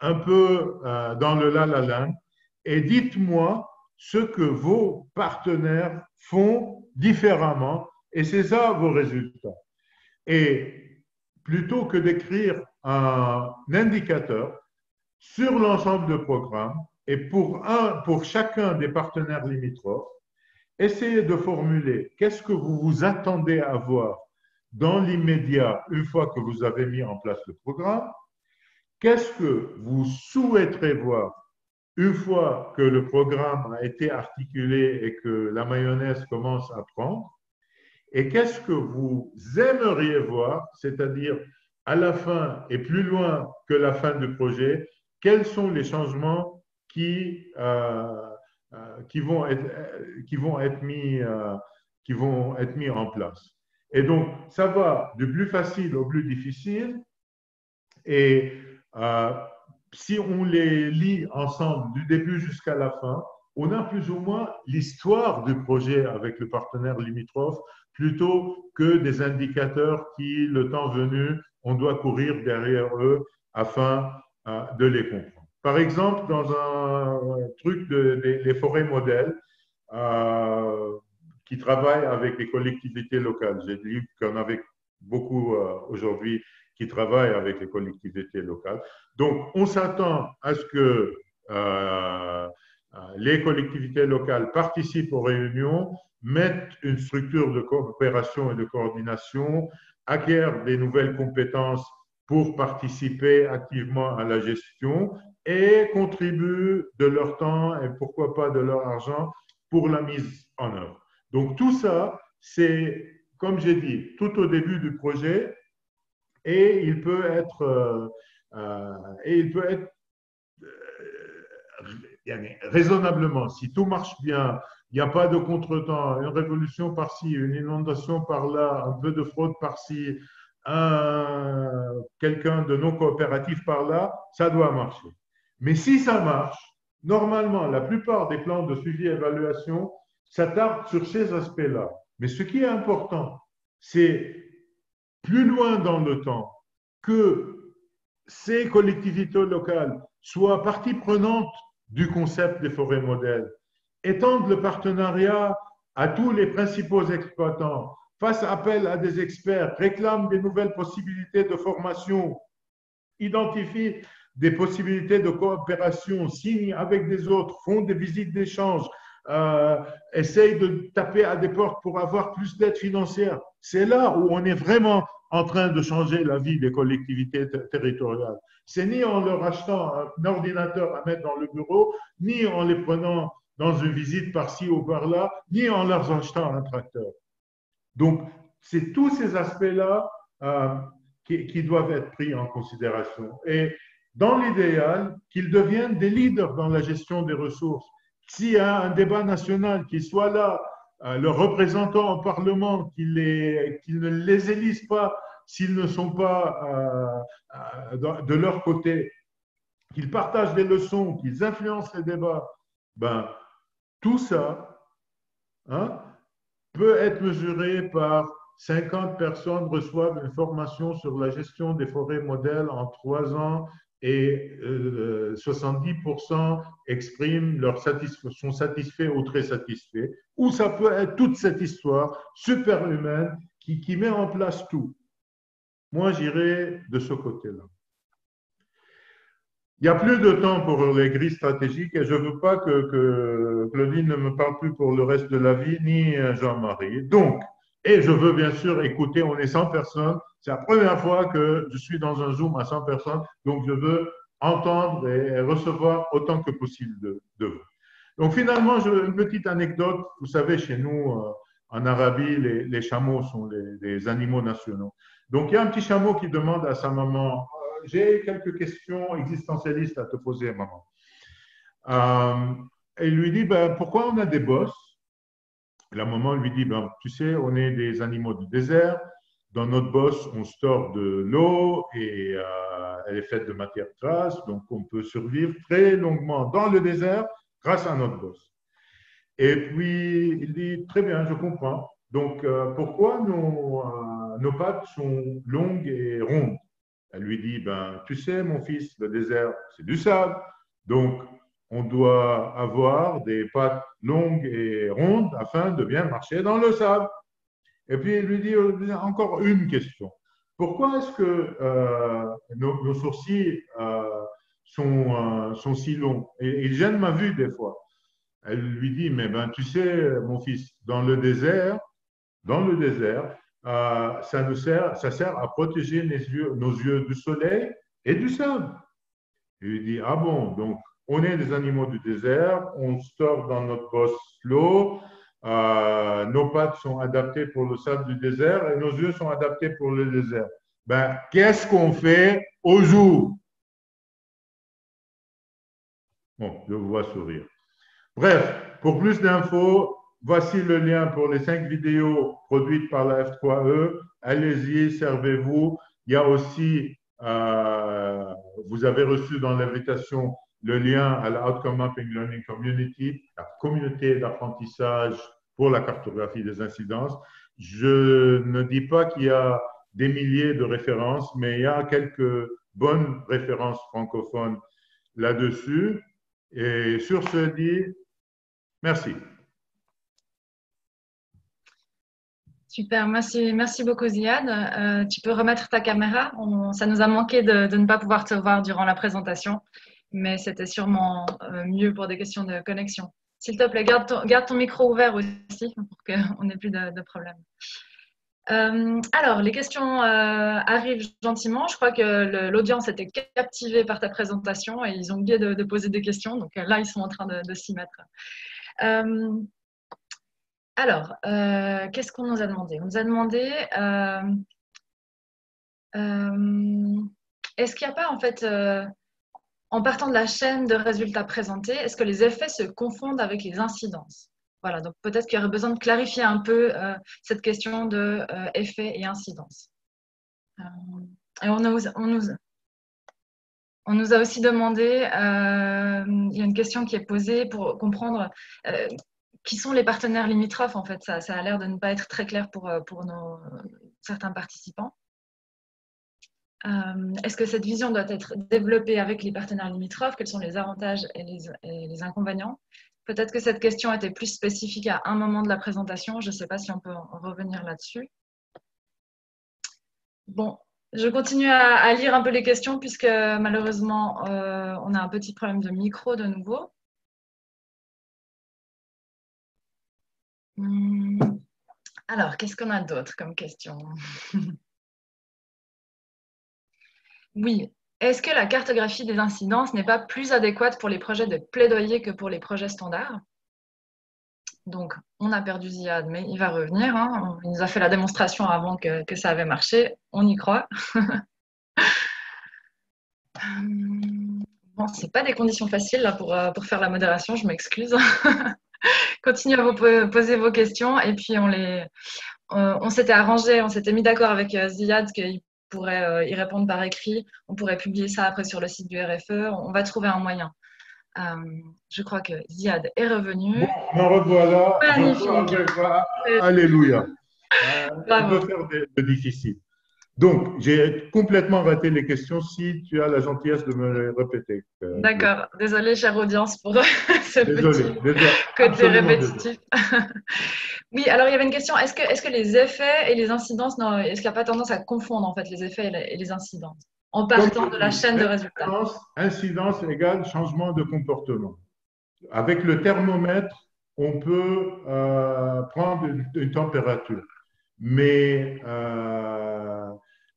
Speaker 2: un peu euh, dans le la la la et dites-moi ce que vos partenaires font différemment et c'est ça vos résultats. Et plutôt que d'écrire un indicateur sur l'ensemble de programmes et pour, un, pour chacun des partenaires limitrophes, essayez de formuler qu'est-ce que vous vous attendez à voir dans l'immédiat une fois que vous avez mis en place le programme, qu'est-ce que vous souhaiterez voir une fois que le programme a été articulé et que la mayonnaise commence à prendre, et qu'est-ce que vous aimeriez voir, c'est-à-dire à la fin et plus loin que la fin du projet, quels sont les changements qui, euh, euh, qui, vont, être, qui, vont, être mis, euh, qui vont être mis en place? Et donc, ça va du plus facile au plus difficile. Et si on les lit ensemble du début jusqu'à la fin, on a plus ou moins l'histoire du projet avec le partenaire limitrophe plutôt que des indicateurs qui, le temps venu, on doit courir derrière eux afin euh, de les comprendre. Par exemple, dans un truc des forêts modèles, euh, qui travaillent avec les collectivités locales. J'ai dit qu'on avait beaucoup euh, aujourd'hui qui travaillent avec les collectivités locales. Donc, on s'attend à ce que les collectivités locales participent aux réunions, mettent une structure de coopération et de coordination, acquièrent des nouvelles compétences pour participer activement à la gestion et contribuent de leur temps et pourquoi pas de leur argent pour la mise en œuvre. Donc tout ça, c'est, comme j'ai dit, tout au début du projet et il peut être, euh, euh, et il peut être euh, raisonnablement, si tout marche bien, il n'y a pas de contretemps, une révolution par-ci, une inondation par-là, un peu de fraude par-ci, quelqu'un de non coopératif par-là, ça doit marcher. Mais si ça marche, normalement, la plupart des plans de suivi et évaluation s'attardent sur ces aspects-là. Mais ce qui est important, c'est plus loin dans le temps que ces collectivités locales soient partie prenante du concept des forêts modèles, étendre le partenariat à tous les principaux exploitants, fasse appel à des experts, réclame des nouvelles possibilités de formation, identifie des possibilités de coopération, signe avec des autres, font des visites d'échange, euh, essaye de taper à des portes pour avoir plus d'aide financière. C'est là où on est vraiment en train de changer la vie des collectivités territoriales. C'est ni en leur achetant un ordinateur à mettre dans le bureau, ni en les prenant dans une visite par-ci ou par-là, ni en leur achetant un tracteur. Donc, c'est tous ces aspects-là euh, qui, doivent être pris en considération. Et dans l'idéal, qu'ils deviennent des leaders dans la gestion des ressources. S'il y a un débat national, qu'ils soient là, euh, leurs représentants au Parlement, qu'ils ne les élisent pas s'ils ne sont pas euh, de leur côté, qu'ils partagent des leçons, qu'ils influencent les débats, ben, tout ça hein, peut être mesuré par 50 personnes reçoivent une formation sur la gestion des forêts modèles en trois ans et 70% euh, expriment leur sont satisfaits ou très satisfaits. Ou ça peut être toute cette histoire superhumaine qui, qui met en place tout. Moi, j'irai de ce côté-là. Il n'y a plus de temps pour les grilles stratégiques et je ne veux pas que, Claudine ne me parle plus pour le reste de la vie, ni Jean-Marie. Donc, et je veux bien sûr écouter, on est 100 personnes. C'est la première fois que je suis dans un Zoom à 100 personnes, donc je veux entendre et recevoir autant que possible de, vous. Donc finalement, une petite anecdote. Vous savez, chez nous, euh, en Arabie, les, chameaux sont les, animaux nationaux. Donc il y a un petit chameau qui demande à sa maman, euh, j'ai quelques questions existentialistes à te poser, maman. Euh, il lui dit, ben, pourquoi on a des bosses? La maman lui dit, ben, tu sais, on est des animaux du désert. Dans notre bosse, on store de l'eau et elle est faite de matière grasse, donc on peut survivre très longuement dans le désert grâce à notre bosse. Et puis, il dit, très bien, je comprends. Donc, euh, pourquoi euh, nos, pattes sont longues et rondes? Elle lui dit, ben, tu sais, mon fils, le désert, c'est du sable. Donc, on doit avoir des pattes longues et rondes afin de bien marcher dans le sable. Et puis, il lui dit encore une question. Pourquoi est-ce que euh, nos, sourcils sont, sont si longs? Et il gêne ma vue des fois. Elle lui dit, mais ben, tu sais, mon fils, dans le désert, dans le désert, euh, ça, nous sert, ça sert à protéger nos yeux, du soleil et du sable. Il dit, ah bon, donc on est des animaux du désert, on store dans notre bosse l'eau, euh, nos pattes sont adaptées pour le sable du désert et nos yeux sont adaptés pour le désert. Ben, qu'est-ce qu'on fait au jour? Bon, je vous vois sourire. Bref, pour plus d'infos, voici le lien pour les cinq vidéos produites par la F3E. Allez-y, servez-vous. Il y a aussi, euh, vous avez reçu dans l'invitation le lien à la Outcome Mapping Learning Community, la communauté d'apprentissage pour la cartographie des incidences. Je ne dis pas qu'il y a des milliers de références, mais il y a quelques bonnes références francophones là-dessus. Et sur ce dit, merci.
Speaker 1: Super, merci, beaucoup Ziad. Euh, tu peux remettre ta caméra. ça nous a manqué de, ne pas pouvoir te voir durant la présentation, mais c'était sûrement euh, mieux pour des questions de connexion. S'il te plaît, garde ton, micro ouvert aussi pour qu'on n'ait plus de, de problème. Euh, alors, les questions euh, arrivent gentiment. Je crois que l'audience était captivée par ta présentation et ils ont oublié de, poser des questions. Donc là, ils sont en train de, s'y mettre. Alors, qu'est-ce qu'on nous a demandé? On nous a demandé est-ce qu'il n'y a pas, en fait, en partant de la chaîne de résultats présentés, est-ce que les effets se confondent avec les incidences? Voilà, donc peut-être qu'il y aurait besoin de clarifier un peu euh, cette question de euh, effet et incidence. Euh, et on, nous, a aussi demandé, il y a une question qui est posée pour comprendre qui sont les partenaires limitrophes. En fait, ça, a l'air de ne pas être très clair pour, pour nos, certains participants. Est-ce que cette vision doit être développée avec les partenaires limitrophes? Quels sont les avantages et les, inconvénients? Peut-être que cette question était plus spécifique à un moment de la présentation. Je ne sais pas si on peut en revenir là-dessus. Bon, je continue à, lire un peu les questions puisque malheureusement, euh, on a un petit problème de micro de nouveau. Alors, qu'est-ce qu'on a d'autre comme question? Oui, est-ce que la cartographie des incidences n'est pas plus adéquate pour les projets de plaidoyer que pour les projets standards? Donc, on a perdu Ziad, mais il va revenir. Hein. Il nous a fait la démonstration avant que, ça avait marché. On y croit. bon, ce pas des conditions faciles euh, pour faire la modération, je m'excuse. Continuez à vous poser vos questions et puis on les, euh, on s'était arrangé, on s'était mis d'accord avec euh, Ziad qu'il pourrait euh, y répondre par écrit. On pourrait publier ça après sur le site du RFE. On va trouver un moyen. Euh, je crois que Ziad est revenu.
Speaker 2: Bon, revoilà. Magnifique. Alléluia. on peut faire difficile. Donc, j'ai complètement raté les questions. Si tu as la gentillesse de me les répéter.
Speaker 1: Euh, D'accord. Désolée, chère audience, pour ce petit côté répétitif. oui, alors il y avait une question. Est-ce que, est que les effets et les incidences, est-ce qu'il n'y a pas tendance à confondre en fait les effets et les, incidences En partant de la chaîne de résultats?
Speaker 2: Incidence égale changement de comportement. Avec le thermomètre, on peut euh, prendre une, température. Mais euh,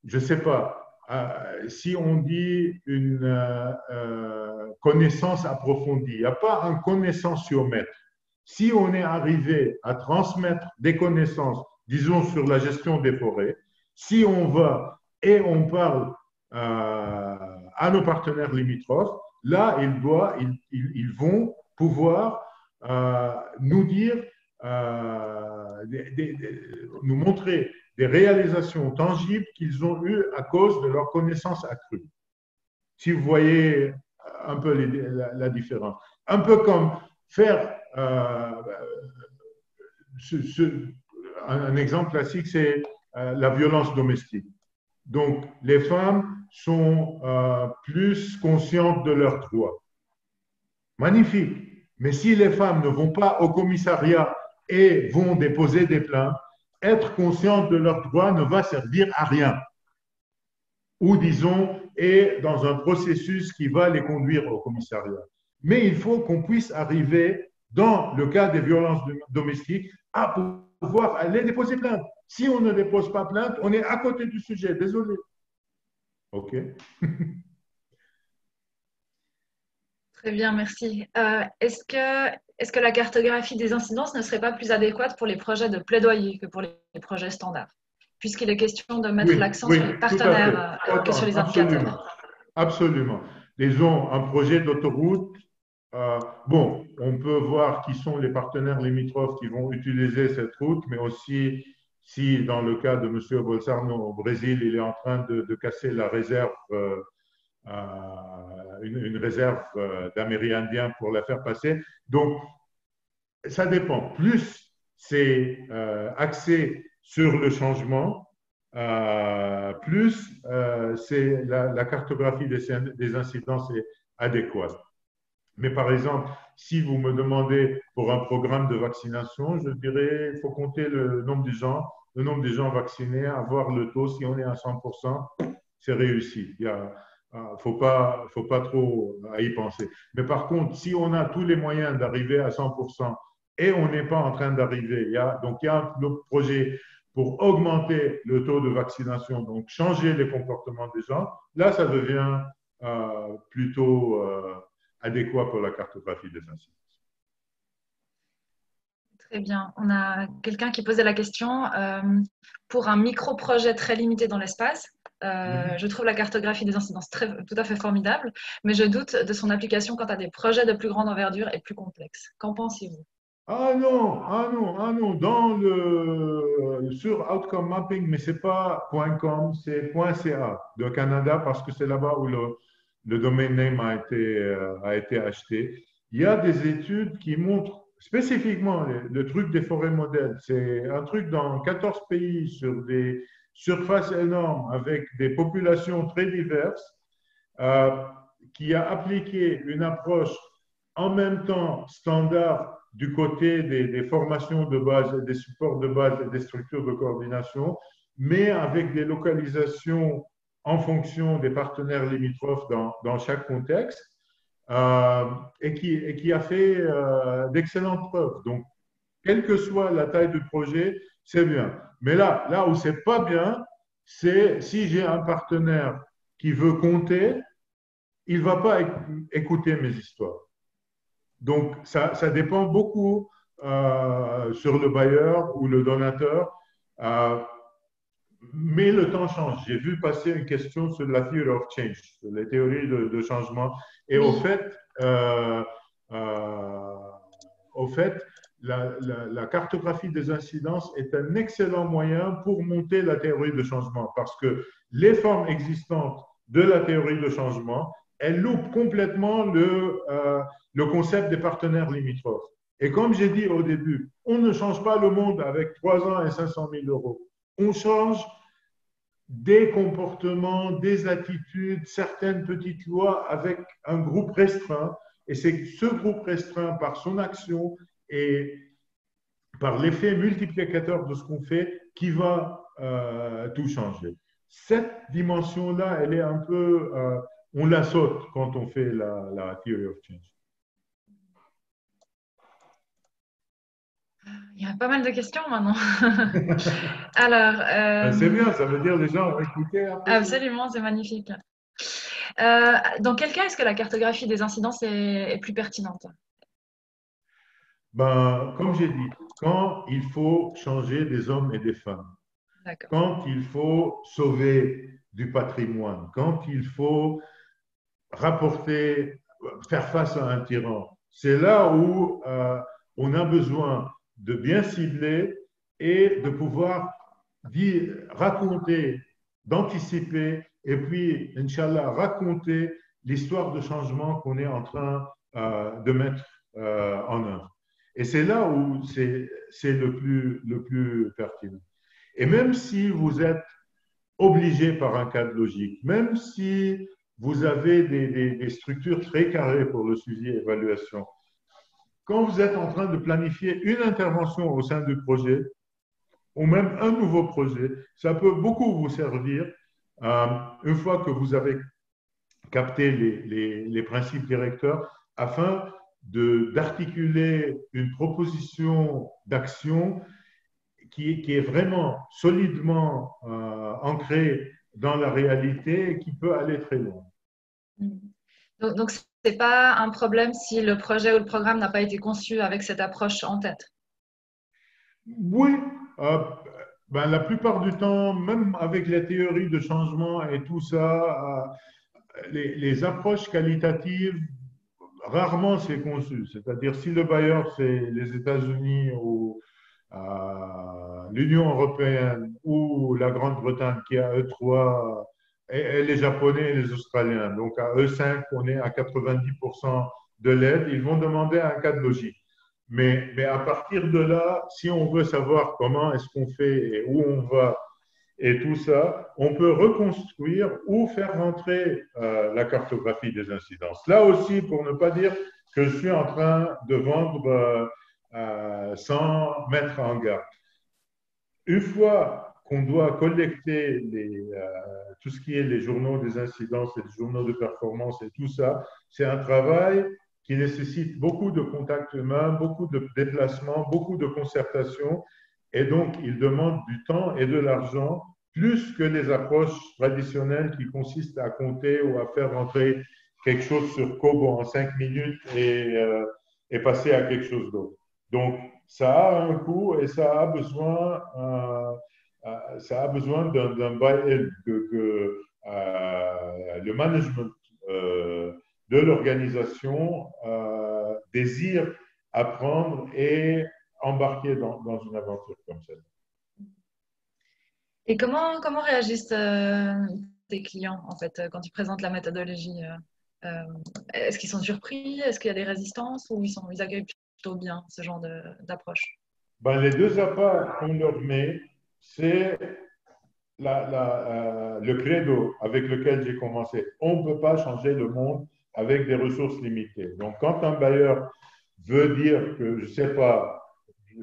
Speaker 2: je ne sais pas, euh, si on dit une connaissance approfondie, il n'y a pas un connaissanciomètre. Si on est arrivé à transmettre des connaissances, disons sur la gestion des forêts, si on va et on parle à nos partenaires limitrophes, là, ils, doivent, ils vont pouvoir euh, nous dire, euh, nous montrer des réalisations tangibles qu'ils ont eues à cause de leur connaissance accrue. Si vous voyez un peu la, différence. Un peu comme faire euh, un, exemple classique, c'est la violence domestique. Donc, les femmes sont plus conscientes de leurs droits. Magnifique. Mais si les femmes ne vont pas au commissariat et vont déposer des plaintes, être conscientes de leurs droits ne va servir à rien. Ou disons, est dans un processus qui va les conduire au commissariat. Mais il faut qu'on puisse arriver, dans le cas des violences domestiques, à pouvoir aller déposer plainte. Si on ne dépose pas plainte, on est à côté du sujet. Désolé. OK
Speaker 1: Très bien, merci. Euh, est-ce que, est que la cartographie des incidences ne serait pas plus adéquate pour les projets de plaidoyer que pour les projets standards Puisqu'il est question de mettre l'accent sur les partenaires euh, que sur les indicateurs.
Speaker 2: Absolument. Disons, un projet d'autoroute, euh, bon, on peut voir qui sont les partenaires limitrophes qui vont utiliser cette route, mais aussi si dans le cas de M. Bolsonaro au Brésil, il est en train de, casser la réserve une, réserve euh, d'Amérindiens pour la faire passer. Donc, ça dépend. Plus c'est euh, axé sur le changement, euh, plus c'est la, cartographie des, des incidences est adéquate. Mais par exemple, si vous me demandez pour un programme de vaccination, je dirais qu'il faut compter le nombre de gens, le nombre de gens vaccinés, avoir le taux. Si on est à 100%, c'est réussi. Il y a, il ah, ne faut pas, faut pas trop y penser. Mais par contre, si on a tous les moyens d'arriver à 100% et on n'est pas en train d'arriver, donc il y a un projet pour augmenter le taux de vaccination, donc changer les comportements des gens, là, ça devient euh, plutôt euh, adéquat pour la cartographie des incidences.
Speaker 1: Très bien. On a quelqu'un qui posait la question euh, pour un micro-projet très limité dans l'espace euh, mhm. Je trouve la cartographie des incidences tout à fait formidable, mais je doute de son application quant à des projets de plus grande envergure et plus complexes. Qu'en pensez-vous?
Speaker 2: Ah non, ah non, ah non, dans le, sur Outcome Mapping, mais ce n'est pas .com, c'est .ca de Canada parce que c'est là-bas où le, le domain name a été, euh, a été acheté. Il y a des études qui montrent spécifiquement le, le truc des forêts modèles. C'est un truc dans 14 pays sur des surface énorme avec des populations très diverses, euh, qui a appliqué une approche en même temps standard du côté des, formations de base, des supports de base et des structures de coordination, mais avec des localisations en fonction des partenaires limitrophes dans, chaque contexte, euh, et, qui, a fait euh, d'excellentes preuves. Donc, quelle que soit la taille du projet, c'est bien. Mais là, là où c'est pas bien, c'est si j'ai un partenaire qui veut compter, il va pas écouter mes histoires. Donc, ça, ça dépend beaucoup euh, sur le bailleur ou le donateur. Euh, mais le temps change. J'ai vu passer une question sur la theory of change, sur les théories de, changement. Et au fait, euh, au fait la, cartographie des incidences est un excellent moyen pour monter la théorie de changement parce que les formes existantes de la théorie de changement, elles loupent complètement le, euh, le concept des partenaires limitrophes. Et comme j'ai dit au début, on ne change pas le monde avec 3 ans et 500 000 euros. On change des comportements, des attitudes, certaines petites lois avec un groupe restreint. Et c'est ce groupe restreint, par son action, et par l'effet multiplicateur de ce qu'on fait qui va euh, tout changer. cette dimension-là, elle est un peu, euh, on la saute quand on fait la, la theory of change.
Speaker 1: Il y a pas mal de questions maintenant. Alors,
Speaker 2: euh, c'est bien, ça veut dire les gens écouter.
Speaker 1: Absolument, c'est magnifique. Euh, dans quel cas est-ce que la cartographie des incidences est, plus pertinente?
Speaker 2: Ben, Comme j'ai dit, quand il faut changer des hommes et des femmes, quand il faut sauver du patrimoine, quand il faut rapporter, faire face à un tyran, c'est là où euh, on a besoin de bien cibler et de pouvoir dire, raconter, d'anticiper et puis, Inch'Allah, raconter l'histoire de changement qu'on est en train euh, de mettre euh, en œuvre. Et c'est là où c'est le plus, le plus pertinent. Et même si vous êtes obligé par un cadre logique, même si vous avez des, des structures très carrées pour le suivi et l'évaluation, quand vous êtes en train de planifier une intervention au sein du projet, ou même un nouveau projet, ça peut beaucoup vous servir euh, une fois que vous avez capté les, les, principes directeurs afin d'articuler une proposition d'action qui, qui, est vraiment solidement euh, ancrée dans la réalité et qui peut aller très loin.
Speaker 1: Donc, donc ce n'est pas un problème si le projet ou le programme n'a pas été conçu avec cette approche en tête?
Speaker 2: Oui, euh, ben, la plupart du temps, même avec les théories de changement et tout ça, euh, les, approches qualitatives, rarement c'est conçu. C'est-à-dire si le bailleur, c'est les États-Unis ou euh, l'Union européenne ou la Grande-Bretagne qui a eux trois et, les Japonais et les Australiens. Donc à E5, on est à 90% de l'aide. Ils vont demander un cadre logique. Mais, mais, à partir de là, si on veut savoir comment est-ce qu'on fait et où on va et tout ça, on peut reconstruire ou faire rentrer euh, la cartographie des incidences. Là aussi, pour ne pas dire que je suis en train de vendre euh, euh, sans mettre en garde. Une fois qu'on doit collecter euh, tout ce qui est les journaux des incidences, les journaux de performance et tout ça, c'est un travail qui nécessite beaucoup de contacts humains, beaucoup de déplacements, beaucoup de concertation, et donc il demande du temps et de l'argent plus que les approches traditionnelles qui consistent à compter ou à faire rentrer quelque chose sur Kobo en cinq minutes et, euh, passer à quelque chose d'autre. Donc, ça a un coût et ça a besoin euh, euh, ça a besoin d'un bail que, euh, le management de l'organisation désire apprendre et embarquer dans, une aventure comme celle
Speaker 1: Et comment, comment réagissent tes clients en fait quand tu présentes la méthodologie Est-ce qu'ils sont surpris? Est-ce qu'il y a des résistances ou ils, sont, ils accueillent plutôt bien ce genre d'approche?
Speaker 2: Ben, Les deux appâts qu'on leur met, c'est euh, le credo avec lequel j'ai commencé. On ne peut pas changer le monde avec des ressources limitées. Donc, quand un bailleur veut dire que, je ne sais pas,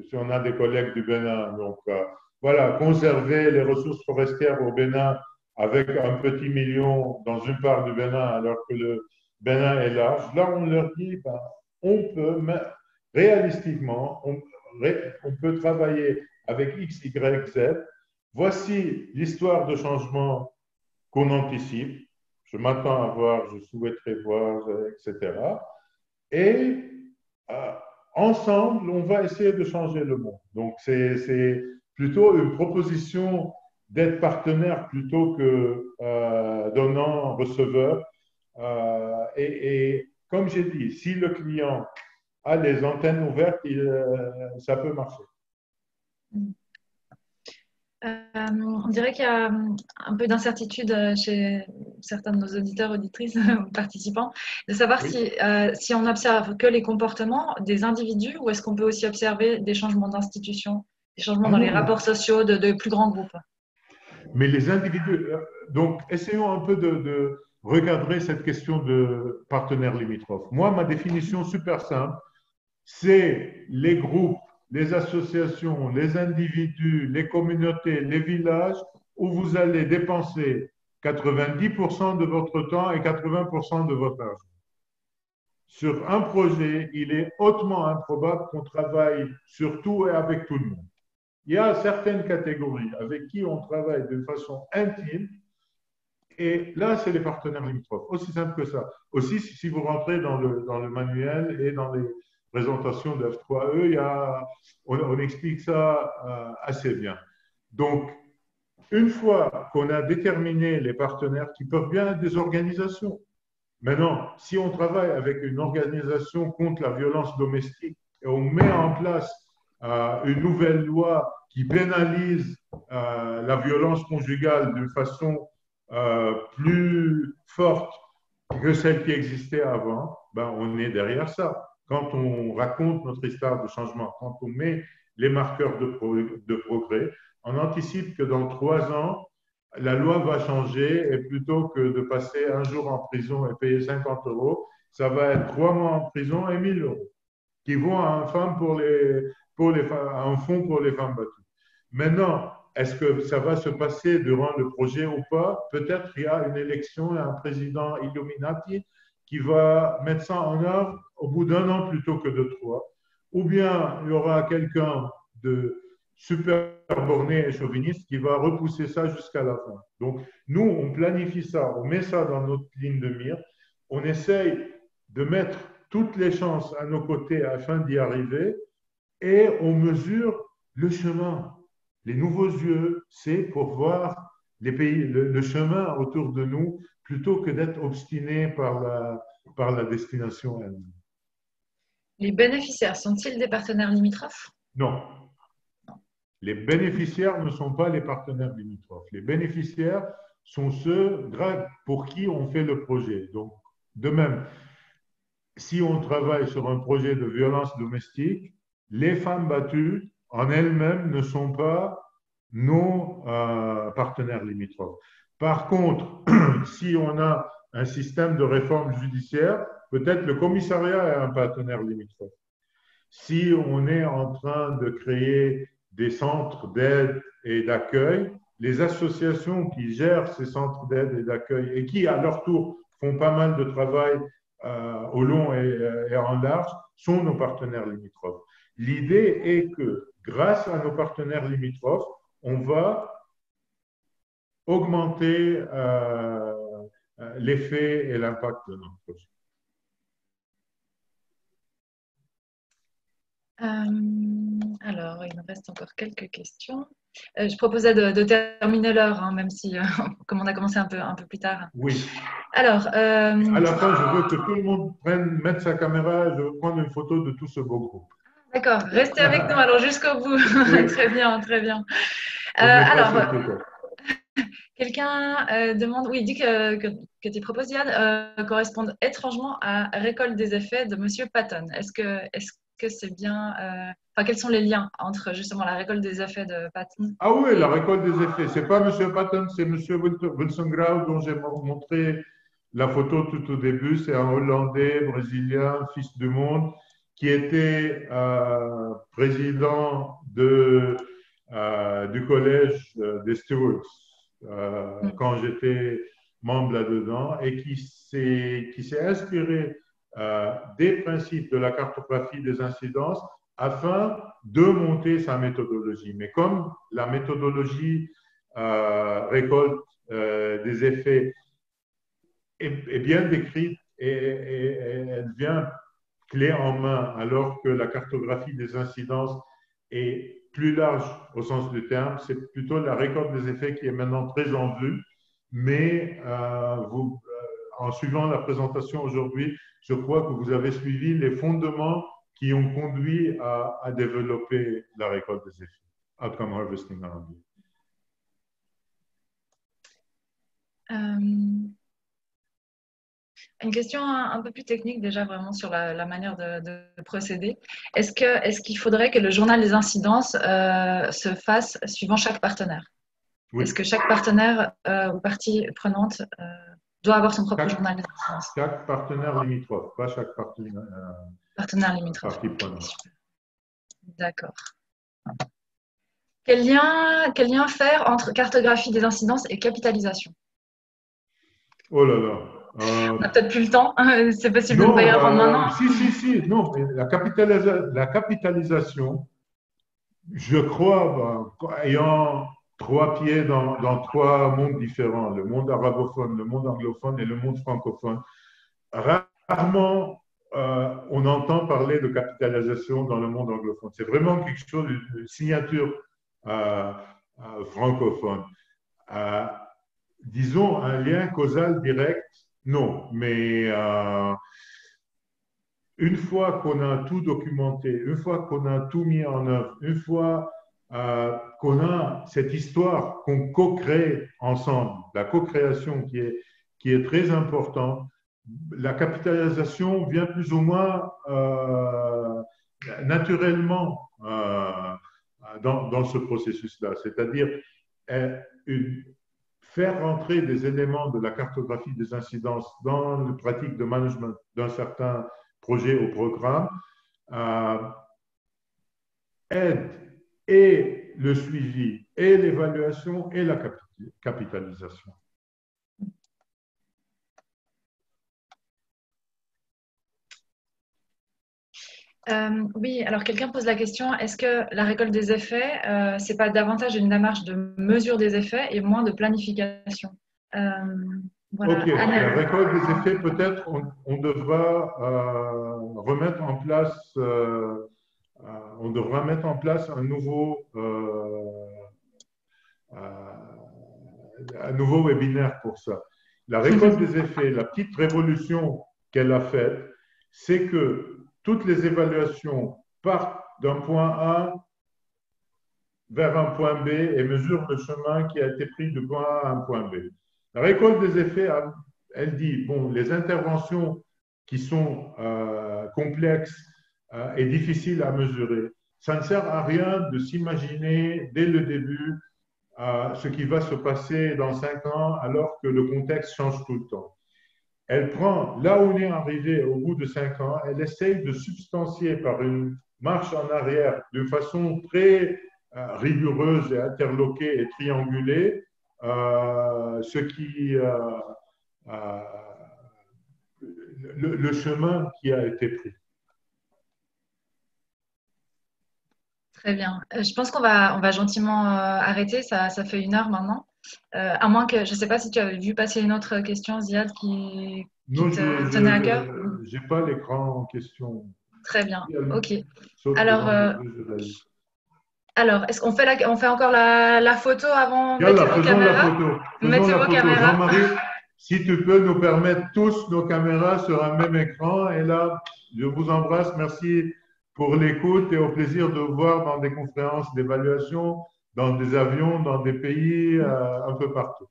Speaker 2: si on a des collègues du Bénin, donc euh, voilà, conserver les ressources forestières au Bénin avec un petit million dans une part du Bénin alors que le Bénin est large, là on leur dit, ben, on peut, réalistiquement, on, peut travailler avec X, Y, Z. Voici l'histoire de changement qu'on anticipe. Je m'attends à voir, je souhaiterais voir, etc. Et ensemble, on va essayer de changer le monde. Donc, c'est plutôt une proposition d'être partenaire plutôt que euh, donnant-receveur. Euh, et, comme j'ai dit, si le client a les antennes ouvertes, ça peut marcher.
Speaker 1: Euh, on dirait qu'il y a un peu d'incertitude chez certains de nos auditeurs, auditrices ou participants, de savoir si, euh, si on observe que les comportements des individus ou est-ce qu'on peut aussi observer des changements d'institutions, des changements dans les ah rapports sociaux de, plus grands groupes?
Speaker 2: Mais les individus, euh, donc essayons un peu de, de recadrer cette question de partenaires limitrophes. Moi, ma définition super simple, c'est les groupes les associations, les individus, les communautés, les villages où vous allez dépenser 90% de votre temps et 80% de votre argent. Sur un projet, il est hautement improbable qu'on travaille sur tout et avec tout le monde. Il y a certaines catégories avec qui on travaille de façon intime, et là, c'est les partenaires limitrophes. Aussi simple que ça. Aussi, si vous rentrez dans le, dans le manuel et dans les présentations de F3E, il y a, on, explique ça euh, assez bien. Donc, une fois qu'on a déterminé les partenaires qui peuvent bien être des organisations, maintenant, si on travaille avec une organisation contre la violence domestique et on met en place euh, une nouvelle loi qui pénalise euh, la violence conjugale d'une façon plus forte que celle qui existait avant, ben, on est derrière ça. Quand on raconte notre histoire de changement, quand on met les marqueurs de, progrès, on anticipe que dans trois ans, la loi va changer et plutôt que de passer un jour en prison et payer 50 euros, ça va être trois mois en prison et 1000 euros qui vont à un, les, pour les, fonds pour les femmes battues. Maintenant, est-ce que ça va se passer durant le projet ou pas? Peut-être il y a une élection, un président Illuminati qui va mettre ça en œuvre au bout d'un an plutôt que de trois. Ou bien il y aura quelqu'un de super borné et chauviniste qui va repousser ça jusqu'à la fin. Donc, nous, on planifie ça, on met ça dans notre ligne de mire, on essaye de mettre toutes les chances à nos côtés afin d'y arriver et on mesure le chemin. Les nouveaux yeux, c'est pour voir les pays, le, chemin autour de nous plutôt que d'être obstiné par la, par la destination elle-même.
Speaker 1: Les bénéficiaires sont-ils des partenaires limitrophes?
Speaker 2: Non. Les bénéficiaires ne sont pas les partenaires limitrophes. Les bénéficiaires sont ceux pour qui on fait le projet. Donc, de même, si on travaille sur un projet de violence domestique, les femmes battues en elles-mêmes ne sont pas nos euh, partenaires limitrophes. Par contre, si on a un système de réforme judiciaire, peut-être le commissariat est un partenaire limitrophe. Si on est en train de créer des centres d'aide et d'accueil, les associations qui gèrent ces centres d'aide et d'accueil et qui, à leur tour, font pas mal de travail euh, au long et, en large, sont nos partenaires limitrophes. L'idée est que grâce à nos partenaires limitrophes, on va augmenter euh, euh, l'effet et l'impact de notre projet.
Speaker 1: alors, il me reste encore quelques questions. je proposais de, terminer l'heure, hein, même si, comme on a commencé un peu, un peu plus tard.
Speaker 2: Oui.
Speaker 1: Alors,
Speaker 2: à la fin, je veux que tout le monde prenne, mette sa caméra. Je veux prendre une photo de tout ce beau groupe.
Speaker 1: D'accord, restez avec nous alors jusqu'au bout. très bien, très bien. Euh, alors, quelqu'un euh, demande, oui, il dit que, que, tes propos, euh, correspondent étrangement à Récolte des effets de Monsieur Patton. Est-ce que que c'est bien, enfin, quels sont les liens entre justement la récolte des effets de Patton?
Speaker 2: Ah oui, la récolte des effets. C'est pas Monsieur Patton, c'est Monsieur Wilson Grau dont j'ai montré la photo tout au début. C'est un Hollandais, brésilien, fils du monde qui était euh, président de, euh, du collège des Stewards euh, quand j'étais membre là-dedans et qui s'est inspiré des principes de la cartographie des incidences afin de monter sa méthodologie. Mais comme la méthodologie récolte des effets est, bien décrite et, et, elle vient clé en main, alors que la cartographie des incidences est plus large au sens du terme. C'est plutôt la récolte des effets qui est maintenant très en vue. Mais euh, euh, en suivant la présentation aujourd'hui, je crois que vous avez suivi les fondements qui ont conduit à, développer la récolte des effets, outcome harvesting en anglais.
Speaker 1: Une question un, peu plus technique déjà vraiment sur la, manière de, procéder. Est-ce qu'il est faudrait que le journal des incidences euh, se fasse suivant chaque partenaire? Est-ce que chaque partenaire euh, ou partie prenante euh, doit avoir son propre journal des incidences?
Speaker 2: Chaque partenaire limitrophe, pas chaque partenaire.
Speaker 1: partenaire limitrophe. D'accord. Quel lien, quel lien faire entre cartographie des incidences et capitalisation?
Speaker 2: Oh là là.
Speaker 1: Euh, On n'a peut-être plus le temps. C'est possible de ne pas y répondre maintenant.
Speaker 2: Si, si, si. Non, la, la capitalisation, je crois, bah, ayant trois pieds dans, trois mondes différents, le monde arabophone, le monde anglophone et le monde francophone, rarement euh, on entend parler de capitalisation dans le monde anglophone. C'est vraiment quelque chose, une signature euh, euh, francophone. disons un lien causal direct, non, mais une fois qu'on a tout documenté, une fois qu'on a tout mis en œuvre, une fois qu'on a cette histoire qu'on co-crée ensemble, la co-création qui est, qui est très importante, la capitalisation vient plus ou moins euh, naturellement euh, dans, ce processus-là, c'est-à-dire euh, faire rentrer des éléments de la cartographie des incidences dans la pratique de management d'un certain projet ou programme aide et le suivi et l'évaluation et la capitalisation.
Speaker 1: Euh, oui, alors quelqu'un pose la question est-ce que la récolte des effets, euh, c'est pas davantage une démarche de mesure des effets et moins de planification?
Speaker 2: Euh, Ok, la récolte des effets, peut-être on, devra remettre en place, on devra mettre en place un nouveau, un nouveau webinaire pour ça. La récolte des effets, la petite révolution qu'elle a faite, c'est que toutes les évaluations partent d'un point A vers un point B et mesurent le chemin qui a été pris du point A à un point B. La récolte des effets, elle dit, bon, les interventions qui sont euh, complexes euh, et difficiles à mesurer, ça ne sert à rien de s'imaginer dès le début euh, ce qui va se passer dans cinq ans alors que le contexte change tout le temps elle prend, là où on est arrivé au bout de cinq ans, elle essaye de substancier par une marche en arrière d'une façon très euh, rigoureuse et interloquée et triangulée euh, ce qui, euh, le, chemin qui a été pris.
Speaker 1: Très bien. Je pense qu'on va, on va gentiment arrêter. Ça, ça fait une heure maintenant. Euh, à moins que, je ne sais pas si tu as vu passer une autre question, Ziad, qui, te tenait à cœur.
Speaker 2: Je n'ai pas l'écran en question.
Speaker 1: Très bien, ok. Alors, euh, alors est-ce qu'on fait, la, on fait encore la, photo avant
Speaker 2: de mettre vos caméras la photo. Mettez vos caméras. Jean-Marie, si tu peux nous permettre tous nos caméras sur un même écran. Et là, je vous embrasse. Merci pour l'écoute et au plaisir de vous voir dans des conférences d'évaluation dans des avions, dans des pays euh, un peu partout.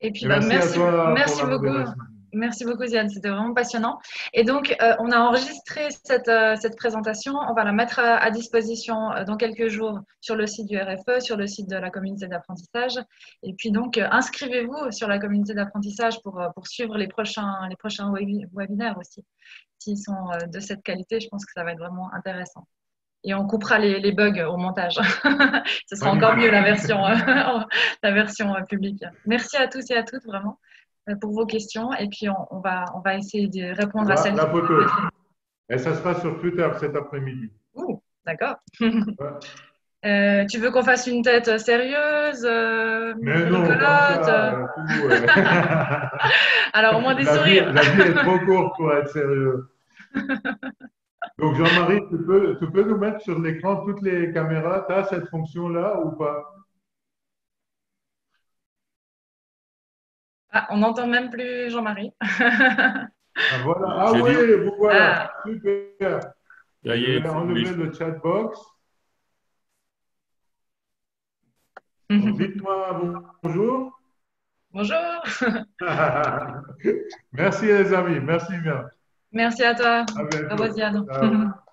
Speaker 1: Et puis, bah, merci, merci, beaucoup. Merci beaucoup, Ziane. C'était vraiment passionnant. Et donc, euh, on a enregistré cette, euh, cette, présentation. On va la mettre à, disposition dans quelques jours sur le site du RFE, sur le site de la communauté d'apprentissage. Et puis, donc, inscrivez-vous sur la communauté d'apprentissage pour, pour suivre les prochains, les prochains webinaires aussi. S'ils sont de cette qualité, je pense que ça va être vraiment intéressant et on coupera les, bugs au montage. Ce sera encore mieux la version, euh, la version euh, publique. Merci à tous et à toutes vraiment euh, pour vos questions et puis on, va, on va essayer de répondre à celles
Speaker 2: La photo. Et ça sera sur Twitter cet après-midi.
Speaker 1: D'accord. tu veux qu'on fasse une tête sérieuse
Speaker 2: Mais non,
Speaker 1: Alors au moins des sourires.
Speaker 2: la vie est trop courte pour être sérieux. Donc, Jean-Marie, tu peux, tu peux nous mettre sur l'écran toutes les caméras. Tu as cette fonction-là ou pas?
Speaker 1: Ah, On n'entend même plus Jean-Marie.
Speaker 2: ah, voilà. ah oui, vous voilà. Ah. Super. Je vais enlever le chat box. Dites-moi bonjour.
Speaker 1: Bonjour.
Speaker 2: Merci les amis. Merci bien.
Speaker 1: Merci à toi. À, à